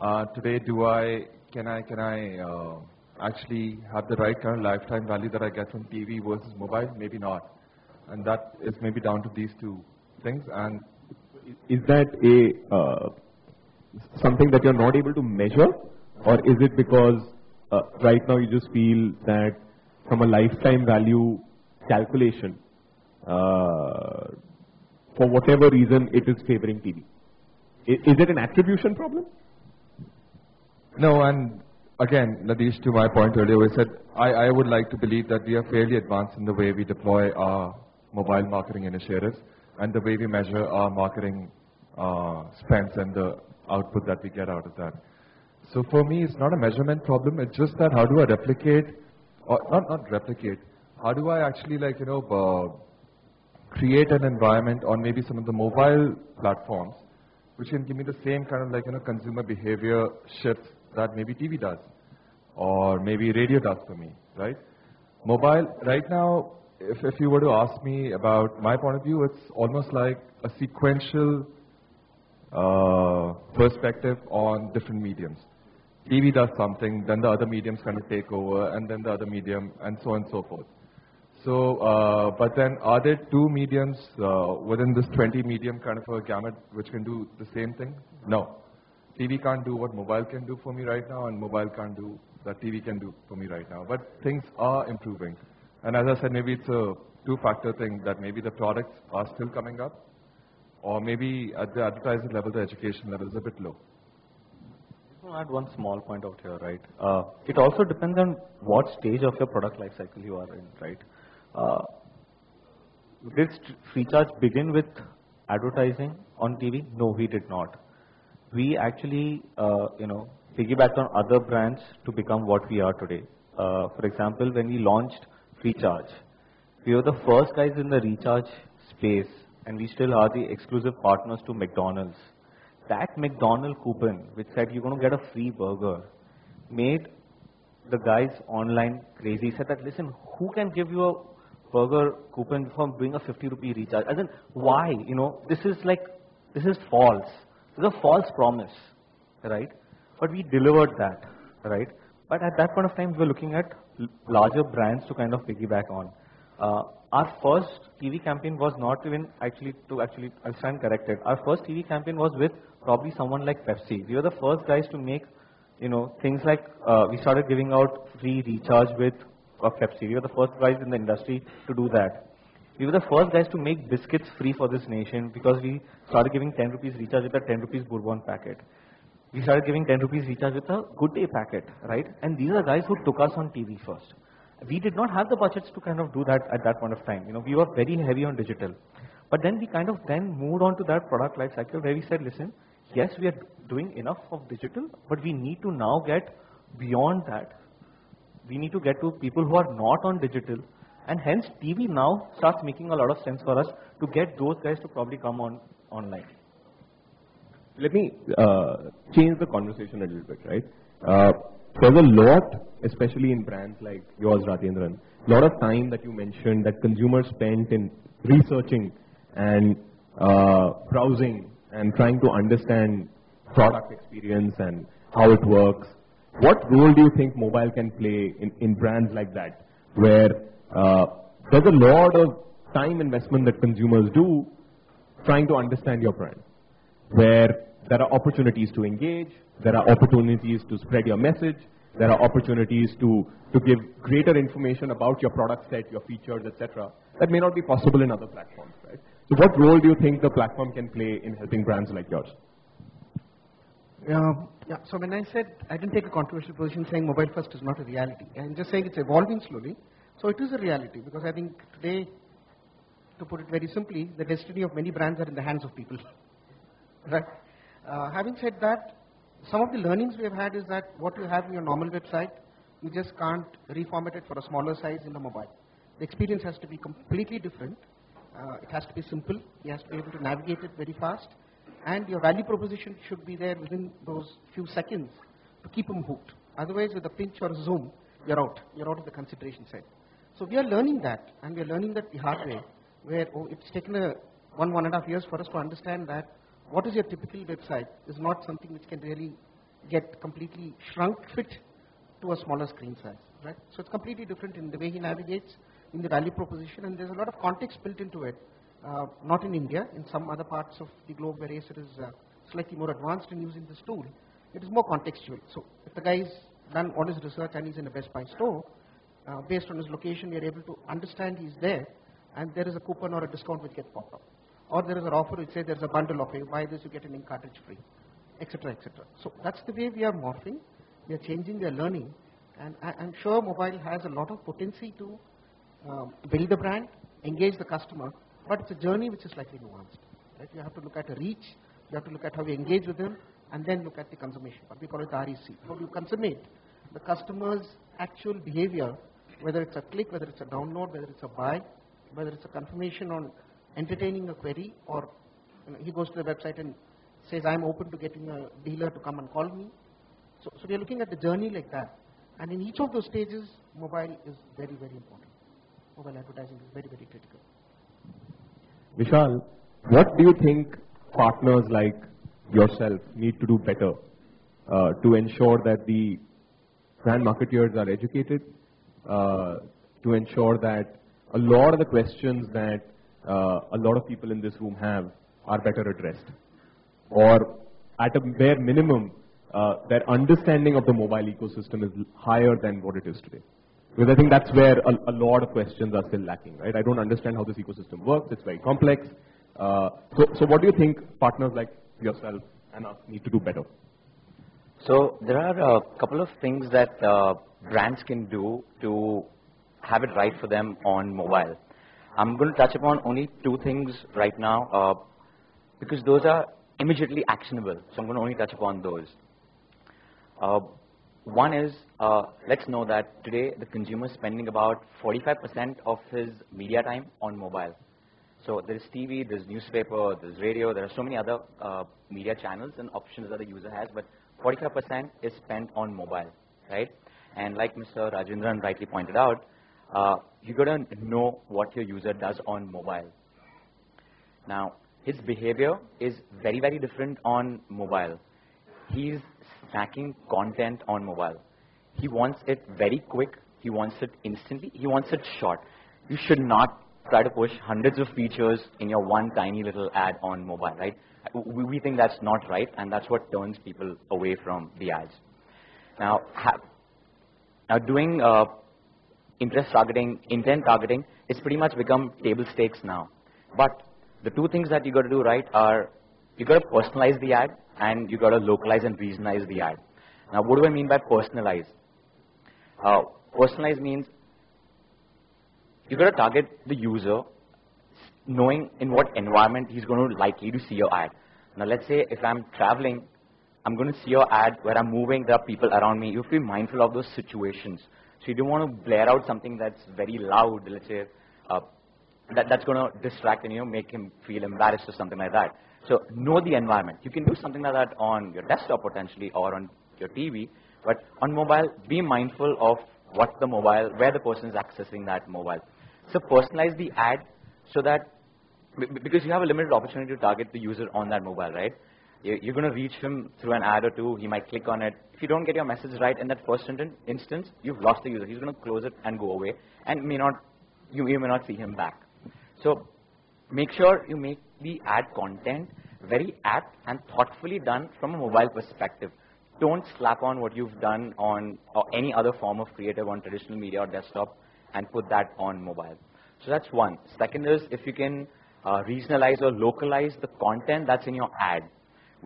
S2: Uh, today, do I, can I, can I uh, actually have the right kind of lifetime value that I get from TV versus mobile? Maybe not. And that is maybe down to these two things. And
S1: is that a uh, something that you're not able to measure, or is it because uh, right now you just feel that from a lifetime value calculation, uh, for whatever reason, it is favoring TV? Is, is it an attribution problem?
S2: No, and again, Nadish, to my point earlier, we said I, I would like to believe that we are fairly advanced in the way we deploy our mobile marketing initiatives and the way we measure our marketing uh, spends and the output that we get out of that. So for me, it's not a measurement problem. It's just that how do I replicate, or not not replicate, how do I actually like you know uh, create an environment on maybe some of the mobile platforms, which can give me the same kind of like you know consumer behavior shifts that maybe TV does, or maybe radio does for me, right? Mobile right now, if if you were to ask me about my point of view, it's almost like a sequential uh, perspective on different mediums. TV does something, then the other mediums kind of take over, and then the other medium, and so on and so forth. So, uh, but then are there two mediums uh, within this 20 medium kind of a gamut which can do the same thing? No. TV can't do what mobile can do for me right now, and mobile can't do that TV can do for me right now. But things are improving. And as I said, maybe it's a two-factor thing that maybe the products are still coming up, or maybe at the advertiser level, the education level is a bit low.
S3: Add one small point out here, right? Uh, it also depends on what stage of your product life cycle you are in, right? Uh, did FreeCharge begin with advertising on TV? No, we did not. We actually, uh, you know, piggybacked on other brands to become what we are today. Uh, for example, when we launched FreeCharge, we were the first guys in the recharge space, and we still are the exclusive partners to McDonald's that McDonald coupon, which said you're going to get a free burger, made the guys online crazy. He said that, listen, who can give you a burger coupon from doing a 50 rupee recharge? As in, why? You know, this is like, this is false. This is a false promise, right? But we delivered that, right? But at that point of time, we were looking at larger brands to kind of piggyback on. Uh, our first TV campaign was not even actually to actually, I'll stand corrected. Our first TV campaign was with probably someone like Pepsi. We were the first guys to make, you know, things like, uh, we started giving out free recharge with uh, Pepsi. We were the first guys in the industry to do that. We were the first guys to make biscuits free for this nation because we started giving 10 rupees recharge with a 10 rupees Bourbon packet. We started giving 10 rupees recharge with a good day packet, right? And these are guys who took us on TV first we did not have the budgets to kind of do that at that point of time. You know, we were very heavy on digital. But then we kind of then moved on to that product life cycle where we said, listen, yes, we are doing enough of digital, but we need to now get beyond that. We need to get to people who are not on digital. And hence, TV now starts making a lot of sense for us to get those guys to probably come on online.
S1: Let me uh, change the conversation a little bit, right? Uh, there's a lot, especially in brands like yours, Rajendran, lot of time that you mentioned that consumers spent in researching and uh, browsing and trying to understand product experience and how it works. what role do you think mobile can play in, in brands like that, where uh, there's a lot of time investment that consumers do trying to understand your brand, where there are opportunities to engage, there are opportunities to spread your message, there are opportunities to, to give greater information about your product set, your features, etc. That may not be possible in other platforms, right? So what role do you think the platform can play in helping brands like yours?
S4: Yeah, so when I said I didn't take a controversial position saying mobile first is not a reality, I'm just saying it's evolving slowly. So it is a reality because I think today, to put it very simply, the destiny of many brands are in the hands of people. *laughs* right? Uh, having said that, some of the learnings we have had is that what you have in your normal website, you just can't reformat it for a smaller size in the mobile. The experience has to be completely different. Uh, it has to be simple. You have to be able to navigate it very fast and your value proposition should be there within those few seconds to keep them hooked. Otherwise, with a pinch or a zoom, you're out. You're out of the consideration set. So we are learning that, and we are learning that the hard way, where oh, it's taken a one, one and a half years for us to understand that what is your typical website is not something which can really get completely shrunk fit to a smaller screen size, right? So it's completely different in the way he navigates, in the value proposition, and there's a lot of context built into it uh, not in India, in some other parts of the globe where Acer is uh, slightly more advanced in using this tool, it is more contextual. So if the guy has done all his research and he's in a Best Buy store, uh, based on his location, we are able to understand he's there, and there is a coupon or a discount which gets popped up. Or there is an offer which says there's a bundle of, you buy this, you get an ink cartridge free, etc., etc. So that's the way we are morphing. We are changing, we are learning, and I, am sure mobile has a lot of potency to um, build the brand, engage the customer, but it's a journey which is slightly nuanced. Right? You have to look at a reach, you have to look at how we engage with them, and then look at the consummation. What we call it the REC. How do you consummate the customer's actual behavior, whether it's a click, whether it's a download, whether it's a buy, whether it's a confirmation on entertaining a query, or you know, he goes to the website and says, I'm open to getting a dealer to come and call me. So, so we are looking at the journey like that. And in each of those stages, mobile is very, very important. Mobile advertising is very, very critical.
S1: Vishal, what do you think partners like yourself need to do better uh, to ensure that the brand marketeers are educated, uh, to ensure that a lot of the questions that a lot of people in this room have are better addressed? Or at a bare minimum, uh, their understanding of the mobile ecosystem is higher than what it is today? Because I think that's where a, a, lot of questions are still lacking, right? I don't understand how this ecosystem works. It's very complex. Uh, so, so what do you think partners like yourself and us need to do better?
S5: So there are a couple of things that uh, brands can do to have it right for them on mobile. I'm going to touch upon only two things right now uh, because those are immediately actionable. So I'm going to only touch upon those. Uh, one is, uh, let's know that today the consumer is spending about 45% of his media time on mobile. So there's TV, there's newspaper, there's radio, there are so many other uh, media channels and options that the user has, but 45% is spent on mobile, right? And like Mr. Rajendran rightly pointed out, uh, you gotta know what your user does on mobile. Now, his behavior is very, very different on mobile. He's snacking content on mobile. He wants it very quick. He wants it instantly. He wants it short. You should not try to push hundreds of features in your one tiny little ad on mobile, right? We, we think that's not right, and that's what turns people away from the ads. Now, now doing uh, interest targeting, intent targeting, it's pretty much become table stakes now. But the two things that you got to do right are you got to personalize the ad and you got to localize and regionalize the ad. Now, what do I mean by personalize? Uh, personalize means you got to target the user knowing in what environment he's going to likely to see your ad. Now, let's say if I'm traveling, I'm going to see your ad where I'm moving, there are people around me. You have to be mindful of those situations. So you don't want to blare out something that's very loud, let's say, uh, that, that's going to distract and you know, make him feel embarrassed or something like that. So know the environment. You can do something like that on your desktop potentially or on your TV, but on mobile, be mindful of what the mobile, where the person is accessing that mobile. So personalize the ad so that, because you have a limited opportunity to target the user on that mobile, right? You- You're going to reach him through an ad or two. He might click on it. If you don't get your message right in that first instance, you've lost the user. He's going to close it and go away, and may not you, you may not see him back. So make sure you make the ad content very apt and thoughtfully done from a mobile perspective. Don't slap on what you've done on any other form of creative on traditional media or desktop and put that on mobile. So that's one. Second is if you can uh, regionalize or localize the content that's in your ad,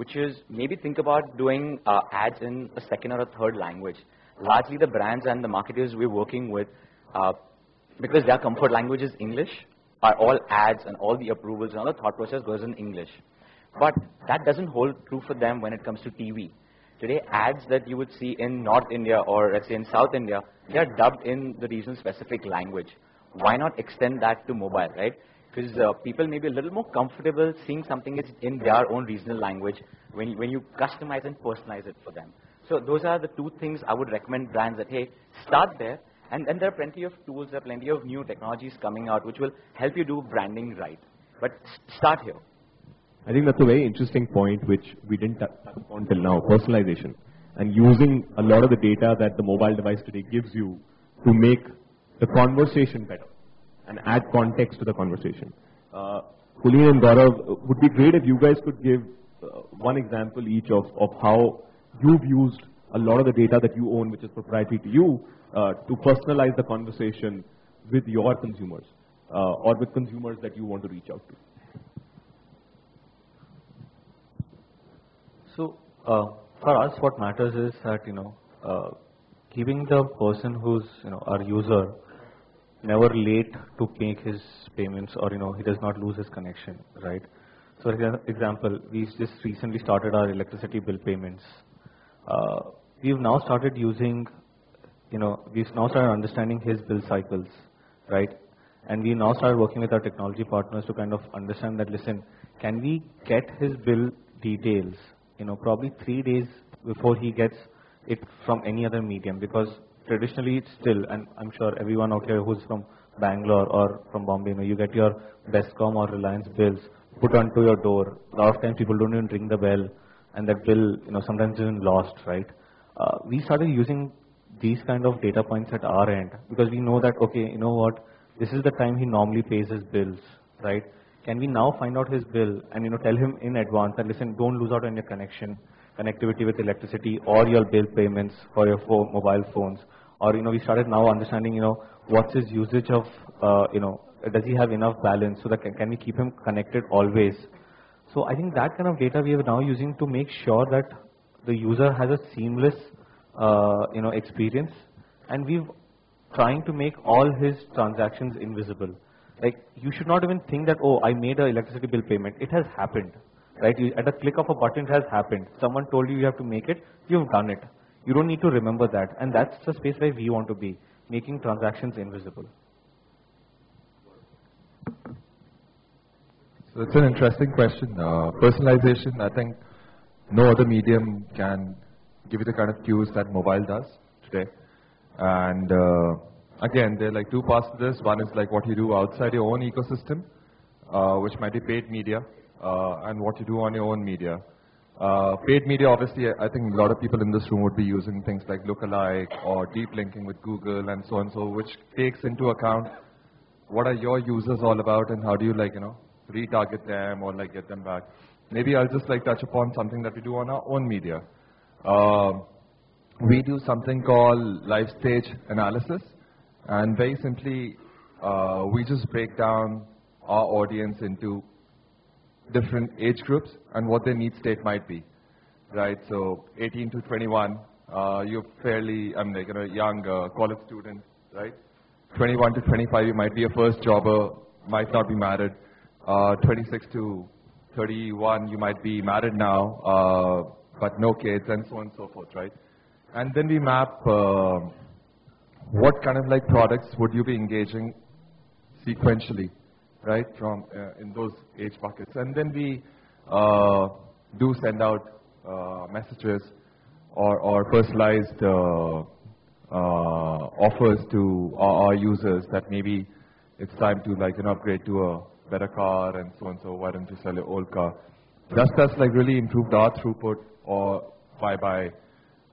S5: which is maybe think about doing uh, ads in a second or a third language. Largely the brands and the marketers we're working with, uh, because their comfort language is English, are all ads and all the approvals and all the thought process goes in English. But that doesn't hold true for them when it comes to TV. Today, ads that you would see in North India or let's say in South India, they are dubbed in the region specific language. Why not extend that to mobile, right? Because uh, people may be a little more comfortable seeing something is in their own regional language when you, when you customize and personalize it for them. So those are the two things I would recommend brands that, hey, start there. And, then there are plenty of tools, there are plenty of new technologies coming out which will help you do branding right. But start here.
S1: I think that's a very interesting point which we didn't touch upon till now, personalization. And using a lot of the data that the mobile device today gives you to make the conversation better and add context to the conversation. Uh, Kulin and Gaurav, uh, would be great if you guys could give uh, one example each of, of how you've used a lot of the data that you own, which is proprietary to you, uh, to personalize the conversation with your consumers uh, or with consumers that you want to reach out to.
S3: So uh, for us, what matters is that you know, uh, keeping the person who's you know our user never late to make his payments, or you know he does not lose his connection, right? So, for example, we just recently started our electricity bill payments. Uh, we've now started using, you know, we've now started understanding his bill cycles, right? And we now started working with our technology partners to kind of understand that, listen, can we get his bill details, you know, probably three days before he gets it from any other medium? Because traditionally it's still, and I'm sure everyone out here who's from Bangalore or from Bombay, you know, you get your Bescom or Reliance bills put onto your door. A lot of times people don't even ring the bell, and that bill, you know, sometimes is lost, right? Uh, we started using these kind of data points at our end because we know that, okay, you know what, this is the time he normally pays his bills, right? Can we now find out his bill and, you know, tell him in advance that, listen, don't lose out on your connection, connectivity with electricity or your bill payments for your phone, mobile phones. Or, you know, we started now understanding, you know, what's his usage of, uh, you know, does he have enough balance so that can, can we keep him connected always? So I think that kind of data we are now using to make sure that the user has a seamless, uh, you know, experience, and we've trying to make all his transactions invisible. Like you should not even think that oh I made a electricity bill payment. It has happened, right? You, at a click of a button, it has happened. Someone told you you have to make it. You've done it. You don't need to remember that, and that's the space where we want to be, making transactions invisible.
S2: So it's an interesting question. Uh, personalization, I think no other medium can give you the kind of cues that mobile does today. And uh, again, there are like two parts to this. One is like what you do outside your own ecosystem, uh, which might be paid media, uh, and what you do on your own media. Uh, paid media, obviously, I think a lot of people in this room would be using things like lookalike or deep linking with Google and so on, so which takes into account what are your users all about and how do you like, you know, retarget them or like get them back. Maybe I'll just like touch upon something that we do on our own media. Uh, we do something called life stage analysis and very simply uh, we just break down our audience into different age groups and what their need state might be, right? So 18 to 21, uh, you're fairly, I'm like, you know, young uh, college student, right? 21 to 25, you might be a first jobber, might not be married. Uh, 26 to 31, you might be married now, uh, but no kids, and so on and so forth, right? And then we map uh, what kind of like products would you be engaging sequentially, right, from uh, in those age buckets. And then we uh, do send out uh, messages or, or personalized uh, uh, offers to our, our users that maybe it's time to like know upgrade to a better car and so and so. Why don't you sell your old car? just that's like really improved our throughput or by by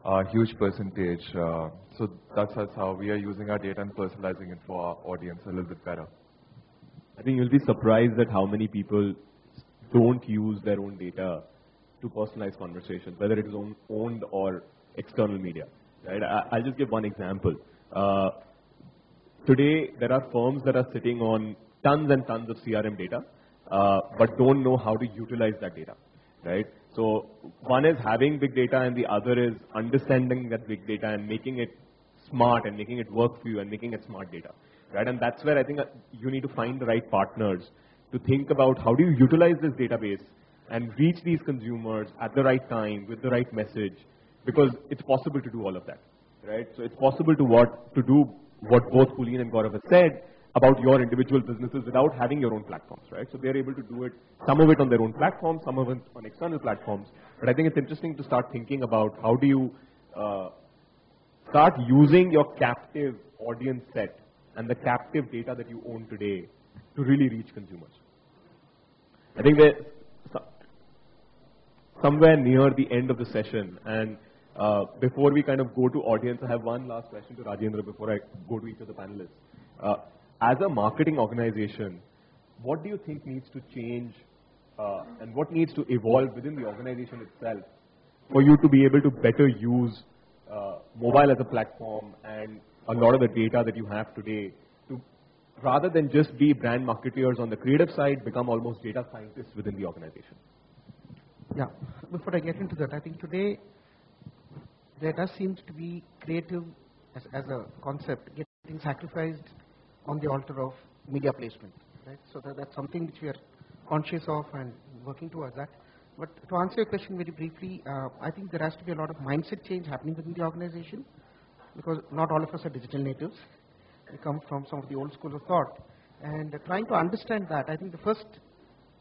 S2: a huge percentage. Uh, so that's, that's how we are using our data and personalizing it for our audience a little bit better.
S1: I think you'll be surprised at how many people don't use their own data to personalize conversations, whether it is own, owned or external media. Right? I, will just give one example. Uh, today, there are firms that are sitting on tons and tons of CRM data, uh, but don't know how to utilize that data. Right? So one is having big data, and the other is understanding that big data and making it smart and making it work for you and making it smart data right? And that's where I think uh, you need to find the right partners to think about how do you utilize this database and reach these consumers at the right time with the right message, because it's possible to do all of that, right? So it's possible to what to do what both Kulin and Gaurav have said about your individual businesses without having your own platforms, right? So they're able to do it, some of it on their own platforms, some of it on external platforms. But I think it's interesting to start thinking about how do you uh, start using your captive audience set and the captive data that you own today to really reach consumers. I think we're somewhere near the end of the session, and uh, before we kind of go to audience, I have one last question to Rajendra before I go to each of the panelists. Uh, as a marketing organization, what do you think needs to change uh, and what needs to evolve within the organization itself for you to be able to better use uh, mobile as a platform and a lot of the data that you have today to, rather than just be brand marketeers on the creative side, become almost data scientists within the organization?
S4: Yeah, before I get into that, I think today there does seem to be creative as, as a concept getting sacrificed on the altar of media placement, right? So that, that's something which we are conscious of and working towards that. But to answer your question very briefly, uh, I think there has to be a lot of mindset change happening within the organization because not all of us are digital natives. We come from some of the old school of thought. And trying to understand that, I think the first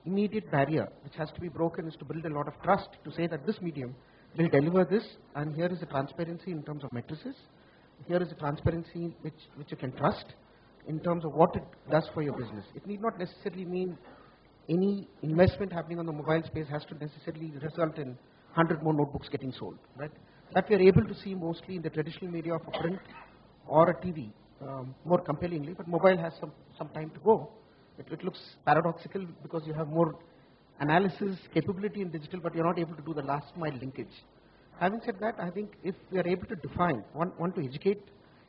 S4: immediate barrier which has to be broken is to build a lot of trust to say that this medium will deliver this and here is the transparency in terms of matrices. Here is the transparency which, which you can trust in terms of what it does for your business. It need not necessarily mean any investment happening on the mobile space has to necessarily result in 100 more notebooks getting sold, right? That we are able to see mostly in the traditional media of a print or a TV um, more compellingly, but mobile has some, some time to go. It, it, looks paradoxical because you have more analysis capability in digital, but you're not able to do the last mile linkage. Having said that, I think if we are able to define, want, want to educate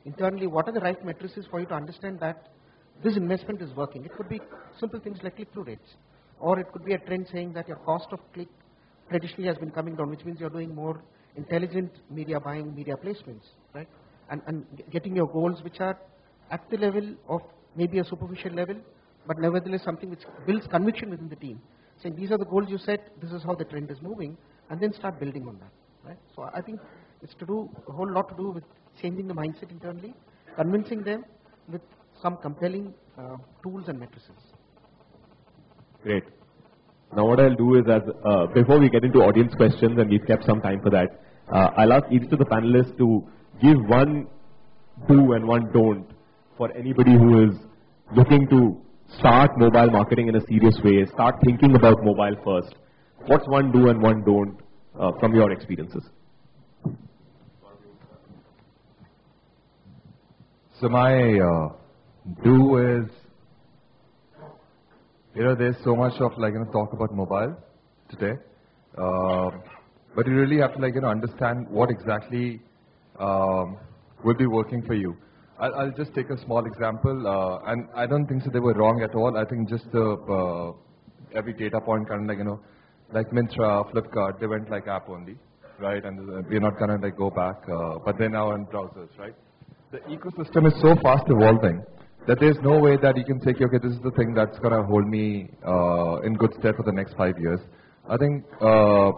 S4: internally what are the right matrices for you to understand that this investment is working. It could be simple things like click-through rates, or it could be a trend saying that your cost of click traditionally has been coming down, which means you're doing more intelligent media buying, media placements, right? And, and getting your goals which are at the level of maybe a superficial level, but nevertheless something which builds conviction within the team. Saying these are the goals you set, this is how the trend is moving, and then start building on that, right? So I think it's to do a whole lot to do with changing the mindset internally, convincing them with some compelling uh, tools and matrices.
S1: Great. Now what I'll do is, as uh, before we get into audience questions, and we've kept some time for that, uh, I'll ask each of the panelists to give one do and one don't for anybody who is looking to start mobile marketing in a serious way, start thinking about mobile first. What's one do and one don't uh, from your experiences?
S2: So my uh, do is, you know, there's so much of like, you know, talk about mobile today. Uh, but you really have to like, you know, understand what exactly um, will be working for you. I'll, I'll, just take a small example, uh, and I don't think so they were wrong at all. I think just the uh, every data point kind of like, you know, like Myntra, Flipkart, they went like app only, right? And we're not gonna like go back, uh, but they're now in browsers, right? The ecosystem is so fast evolving that there's no way that you can say, okay, this is the thing that's gonna hold me uh, in good stead for the next five years. I think uh,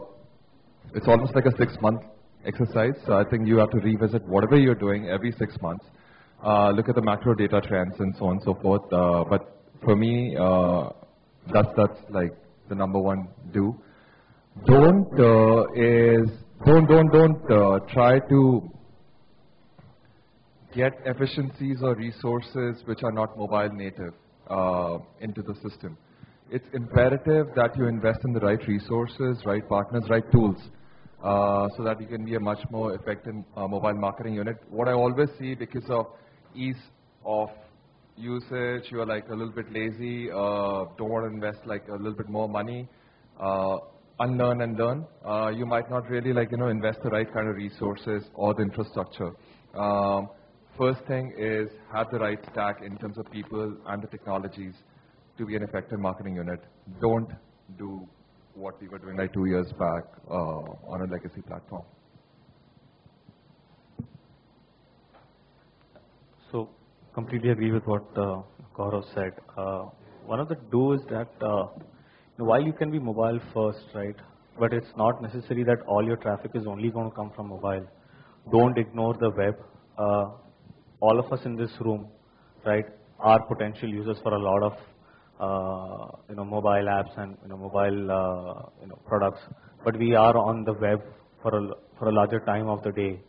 S2: it's almost like a six month exercise. So I think you have to revisit whatever you're doing every six months. Uh, look at the macro data trends and so on and so forth. Uh, but for me, uh, that's that's like the number one do. Don't uh, is don't don't don't uh, try to get efficiencies or resources which are not mobile native uh, into the system. it's imperative that you invest in the right resources, right partners, right tools, uh, so that you can be a much more effective uh, mobile marketing unit. What I always see because of ease of usage, you're like a little bit lazy, uh, don't want to invest like a little bit more money, uh, unlearn and learn. Uh, you might not really like, you know, invest the right kind of resources or the infrastructure. Um, first thing is have the right stack in terms of people and the technologies to be an effective marketing unit. Don't do what we were doing like two years back uh, on a legacy platform.
S3: So, completely agree with what uh, said. Uh, one of the do's that uh, while you can be mobile first, right, but it's not necessary that all your traffic is only going to come from mobile. Don't ignore the web. Uh, all of us in this room, right, are potential users for a lot of you know mobile apps and you know mobile uh, you know products, but we are on the web for a for a larger time of the day,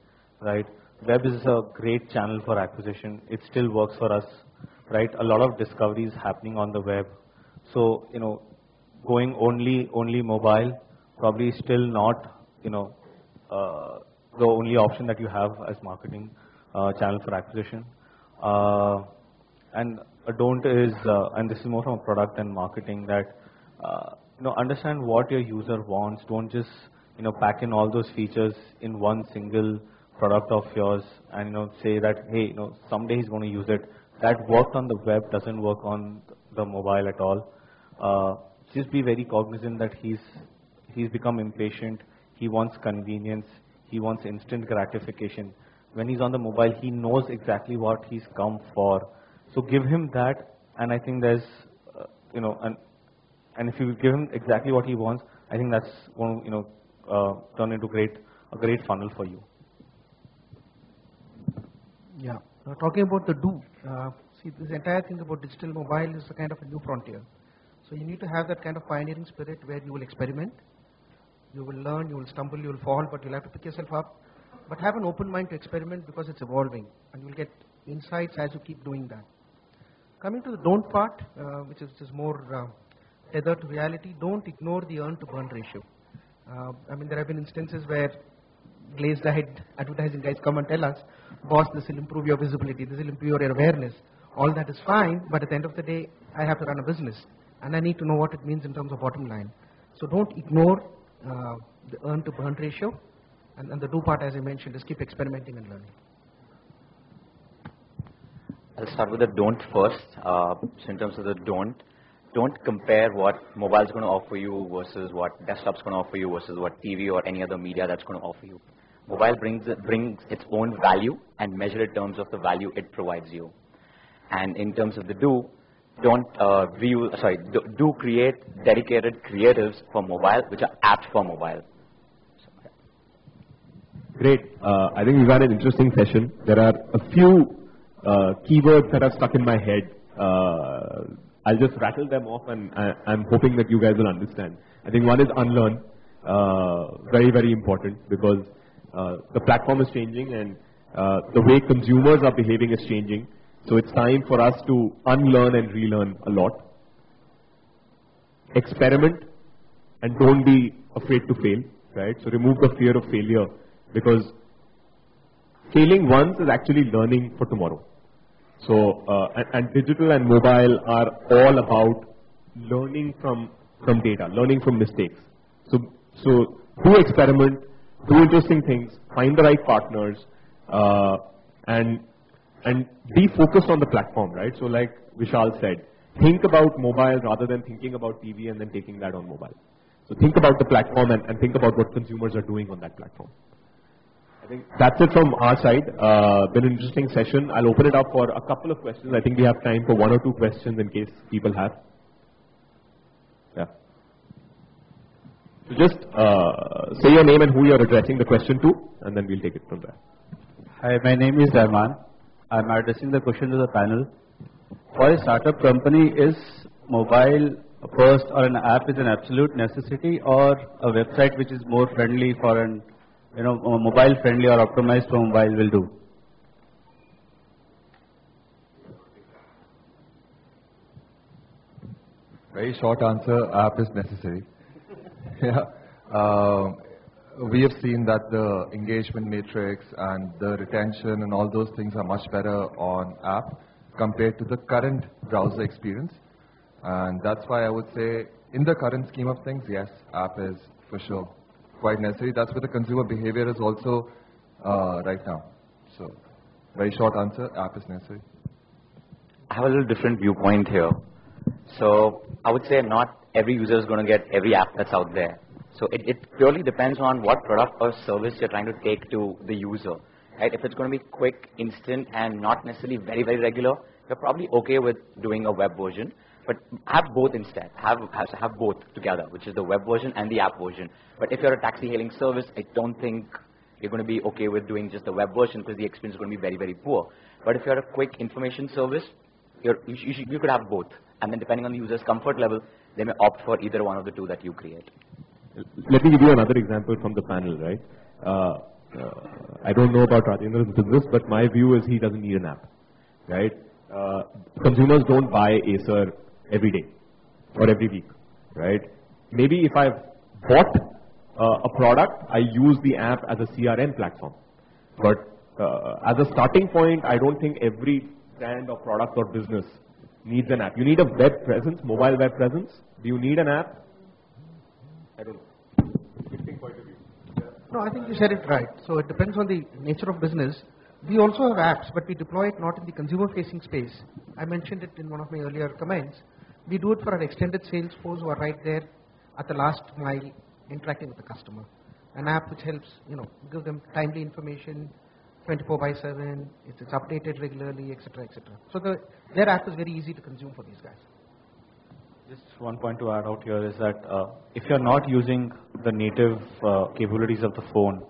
S3: right? Web is a great channel for acquisition. It still works for us, right? A lot of discovery is happening on the web, so you know going only only mobile probably still not you know uh, the only option that you have as marketing uh, channel for acquisition. Uh, and a don't is, uh, and this is more from a product and marketing that uh, you know understand what your user wants. Don't just you know pack in all those features in one single product of yours and you know say that hey you know someday he's going to use it. That worked on the web doesn't work on the mobile at all. Uh, just be very cognizant that he's he's become impatient. He wants convenience. He wants instant gratification. When he's on the mobile, he knows exactly what he's come for. So give him that, and I think there's, uh, you know, and and if you give him exactly what he wants, I think that's going to, you know, uh, turn into great a great funnel for you.
S4: Yeah. Now talking about the do, uh, see this entire thing about digital mobile is a kind of a new frontier. So you need to have that kind of pioneering spirit where you will experiment, you will learn, you will stumble, you will fall, but you'll have to pick yourself up. But have an open mind to experiment because it's evolving, and you'll get insights as you keep doing that. Coming to the don't part, uh, which is just more uh, tethered to reality, don't ignore the earn to burn ratio. Uh, I mean, there have been instances where glazed eyed advertising guys come and tell us, boss, this will improve your visibility, this will improve your awareness. All that is fine, but at the end of the day, I have to run a business and I need to know what it means in terms of bottom line. So don't ignore uh, the earn to burn ratio. And, and the do part, as I mentioned, is keep experimenting and learning.
S5: I'll start with the don't first. Uh, so in terms of the don't, don't compare what mobile is going to offer you versus what desktop is going to offer you versus what TV or any other media that's going to offer you. Mobile brings brings its own value and measure in terms of the value it provides you. And in terms of the do, don't uh, view, sorry, do, do, create dedicated creatives for mobile, which are apt for mobile.
S1: Great. Uh, I think we've had an interesting session. There are a few uh, keywords that are stuck in my head. Uh, I'll just rattle them off and I, am hoping that you guys will understand. I think one is unlearn. Uh, very, very important because uh, the platform is changing and the way consumers are behaving is changing. So it's time for us to unlearn and relearn a lot. Experiment and don't be afraid to fail, right? So remove the fear of failure because failing once is actually learning for tomorrow. So, uh, and, and, digital and mobile are all about learning from, from data, learning from mistakes. So, so do experiment, do interesting things, find the right partners, uh, and and be focused on the platform, right? So like Vishal said, think about mobile rather than thinking about TV and then taking that on mobile. So think about the platform and, and think about what consumers are doing on that platform. Think that's it from our side. Uh, been an interesting session. I'll open it up for a couple of questions. I think we have time for one or two questions in case people have. Yeah. So just uh, say your name and who you're addressing the question to, and then we'll take it from there.
S6: Hi, my name is Rahman. I'm addressing the question to the panel. For a startup company, is mobile first or an app is an absolute necessity or a website which is more friendly for an, you know, mobile friendly or optimized for mobile will do?
S2: Very short answer, app is necessary. *laughs* yeah. Uh, we have seen that the engagement matrix and the retention and all those things are much better on app compared to the current browser experience. And that's why I would say, in the current scheme of things, yes, app is for sure quite necessary. That's where the consumer behavior is also uh, right now. So, very short answer, app is necessary.
S5: I have a little different viewpoint here. So, I would say not every user is going to get every app that's out there. So, it, it purely depends on what product or service you're trying to take to the user. Right? If it's going to be quick, instant, and not necessarily very, very regular, you're probably okay with doing a web version. But have both instead. Have, have, have both together, which is the web version and the app version. But if you're a taxi hailing service, I don't think you're going to be okay with doing just the web version because the experience is going to be very, very poor. But if you're a quick information service, you, you, could have both. And then depending on the user's comfort level, they may opt for either one of the two that you create.
S1: Let me give you another example from the panel, right? Uh, uh, I don't know about Rajendra's business, but my view is he doesn't need an app, right? Uh, consumers don't buy Acer every day or every week, right? Maybe if I've bought uh, a product, I use the app as a CRM platform. But uh, as a starting point, I don't think every brand or product or business needs an app. You need a web presence, mobile web presence. Do you need an app? I don't know.
S4: No, I think you said it right. So it depends on the nature of business. We also have apps, but we deploy it not in the consumer-facing space. I mentioned it in one of my earlier comments. We do it for our extended sales force who are right there at the last mile interacting with the customer. An app which helps, you know, give them timely information, 24 by 7, it's, it's updated regularly, etc., etc. So the, their app is very easy to consume for these guys.
S3: Just one point to add out here is that uh, if you're not using the native uh, capabilities of the phone,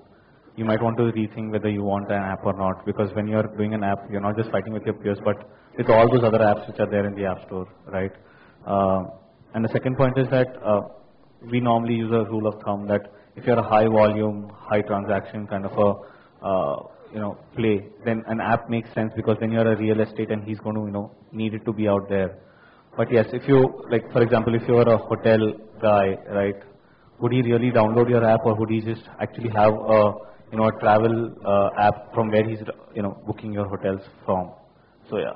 S3: you might want to rethink whether you want an app or not because when you're doing an app, you're not just fighting with your peers, but with all those other apps which are there in the app store, right? Uh, and the second point is that uh, we normally use a rule of thumb that if you're a high volume, high transaction kind of a uh, you know play, then an app makes sense because then you're a real estate and he's going to you know need it to be out there. But yes, if you like, for example, if you're a hotel guy, right? Would he really download your app, or would he just actually have a you know a travel uh, app from where he's you know booking your hotels from? So yeah,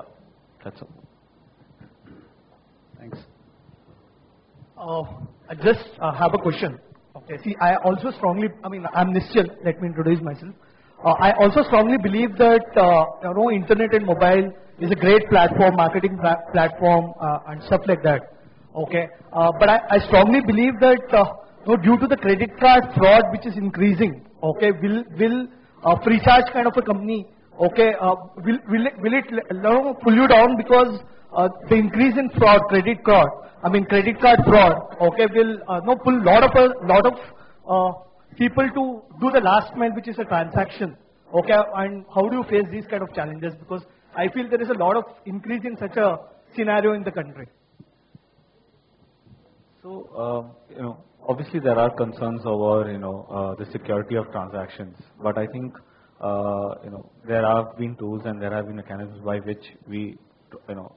S3: that's all.
S7: Thanks. Uh, I just uh, have a question. Okay. See, I also strongly, I mean, I'm Nischal. Let me introduce myself. Uh, I also strongly believe that uh, you know, internet and mobile is a great platform, marketing pla platform, uh, and stuff like that. Okay. Uh, but I, I, strongly believe that you know, due to the credit card fraud which is increasing, okay, will will uh, Freecharge kind of a company, okay, will will it, will it you know, pull you down because uh, the increase in fraud, credit card, I mean credit card fraud, okay, will uh, no pull lot of a lot of uh, people to do the last mile, which is a transaction, okay, and how do you face these kind of challenges? Because I feel there is a lot of increase in such a scenario in the country.
S3: So, uh, you know, obviously there are concerns over, you know, uh, the security of transactions, but I think, uh, you know, there have been tools and there have been mechanisms by which we, you know,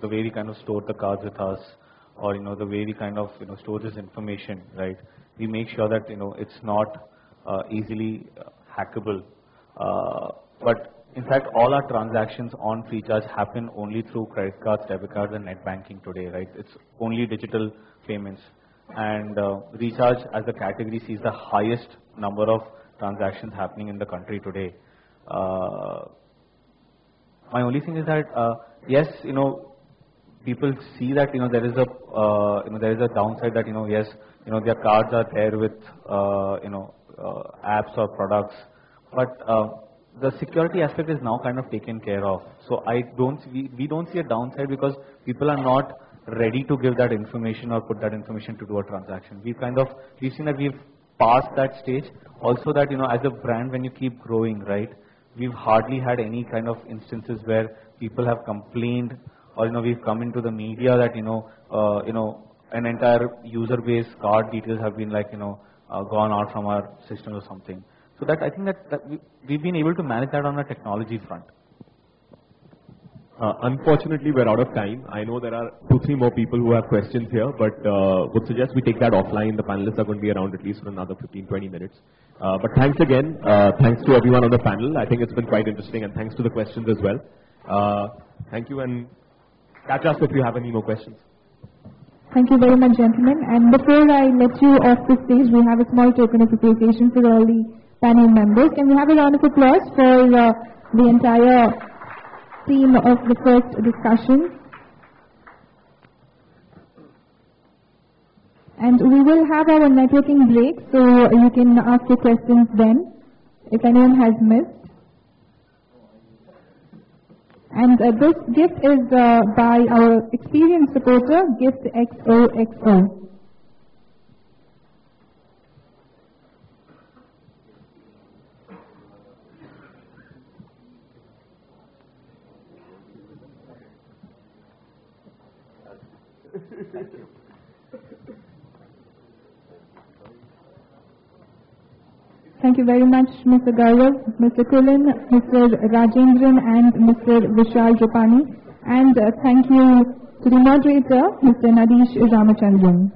S3: the way we kind of store the cards with us, or you know the way we kind of you know store this information, right? We make sure that you know it's not uh, easily uh, hackable. Uh, but in fact, all our transactions on Freecharge happen only through credit cards, debit cards, and net banking today, right? It's only digital payments. And uh, Recharge as a category sees the highest number of transactions happening in the country today. Uh, my only thing is that, uh, yes, you know, people see that you know there is a uh, you know there is a downside that you know yes you know their cards are there with uh, you know uh, apps or products, but uh, the security aspect is now kind of taken care of. So I don't we, we don't see a downside because people are not ready to give that information or put that information to do a transaction. We've kind of we've seen that we've passed that stage. Also that you know as a brand when you keep growing right, we've hardly had any kind of instances where people have complained or you know we've come into the media that you know uh, you know an entire user base card details have been like you know uh, gone out from our system or something. So that I think that, that we, we've been able to manage that on a technology front.
S1: Uh, unfortunately, we're out of time. I know there are two, three more people who have questions here, but uh, would suggest we take that offline. The panelists are going to be around at least for another 15, 20 minutes. Uh, but thanks again. Uh, thanks to everyone on the panel. I think it's been quite interesting, and thanks to the questions as well. Uh, thank you, and catch us if you have any more questions.
S8: Thank you very much, gentlemen. And before I let you off the stage, we have a small token of appreciation for all the panel members. Can we have a round of applause for uh, the entire team of the first discussion? And we will have our networking break, so you can ask your questions then, if anyone has missed. And uh, this gift is uh, by our experienced supporter, Gift XOXO. Thank you very much, Mr. Gaurav, Mr. Kulin, Mr. Rajendran, and Mr. Vishal Jopani. And uh, thank you to the moderator, Mr. Nadish Ramachandran.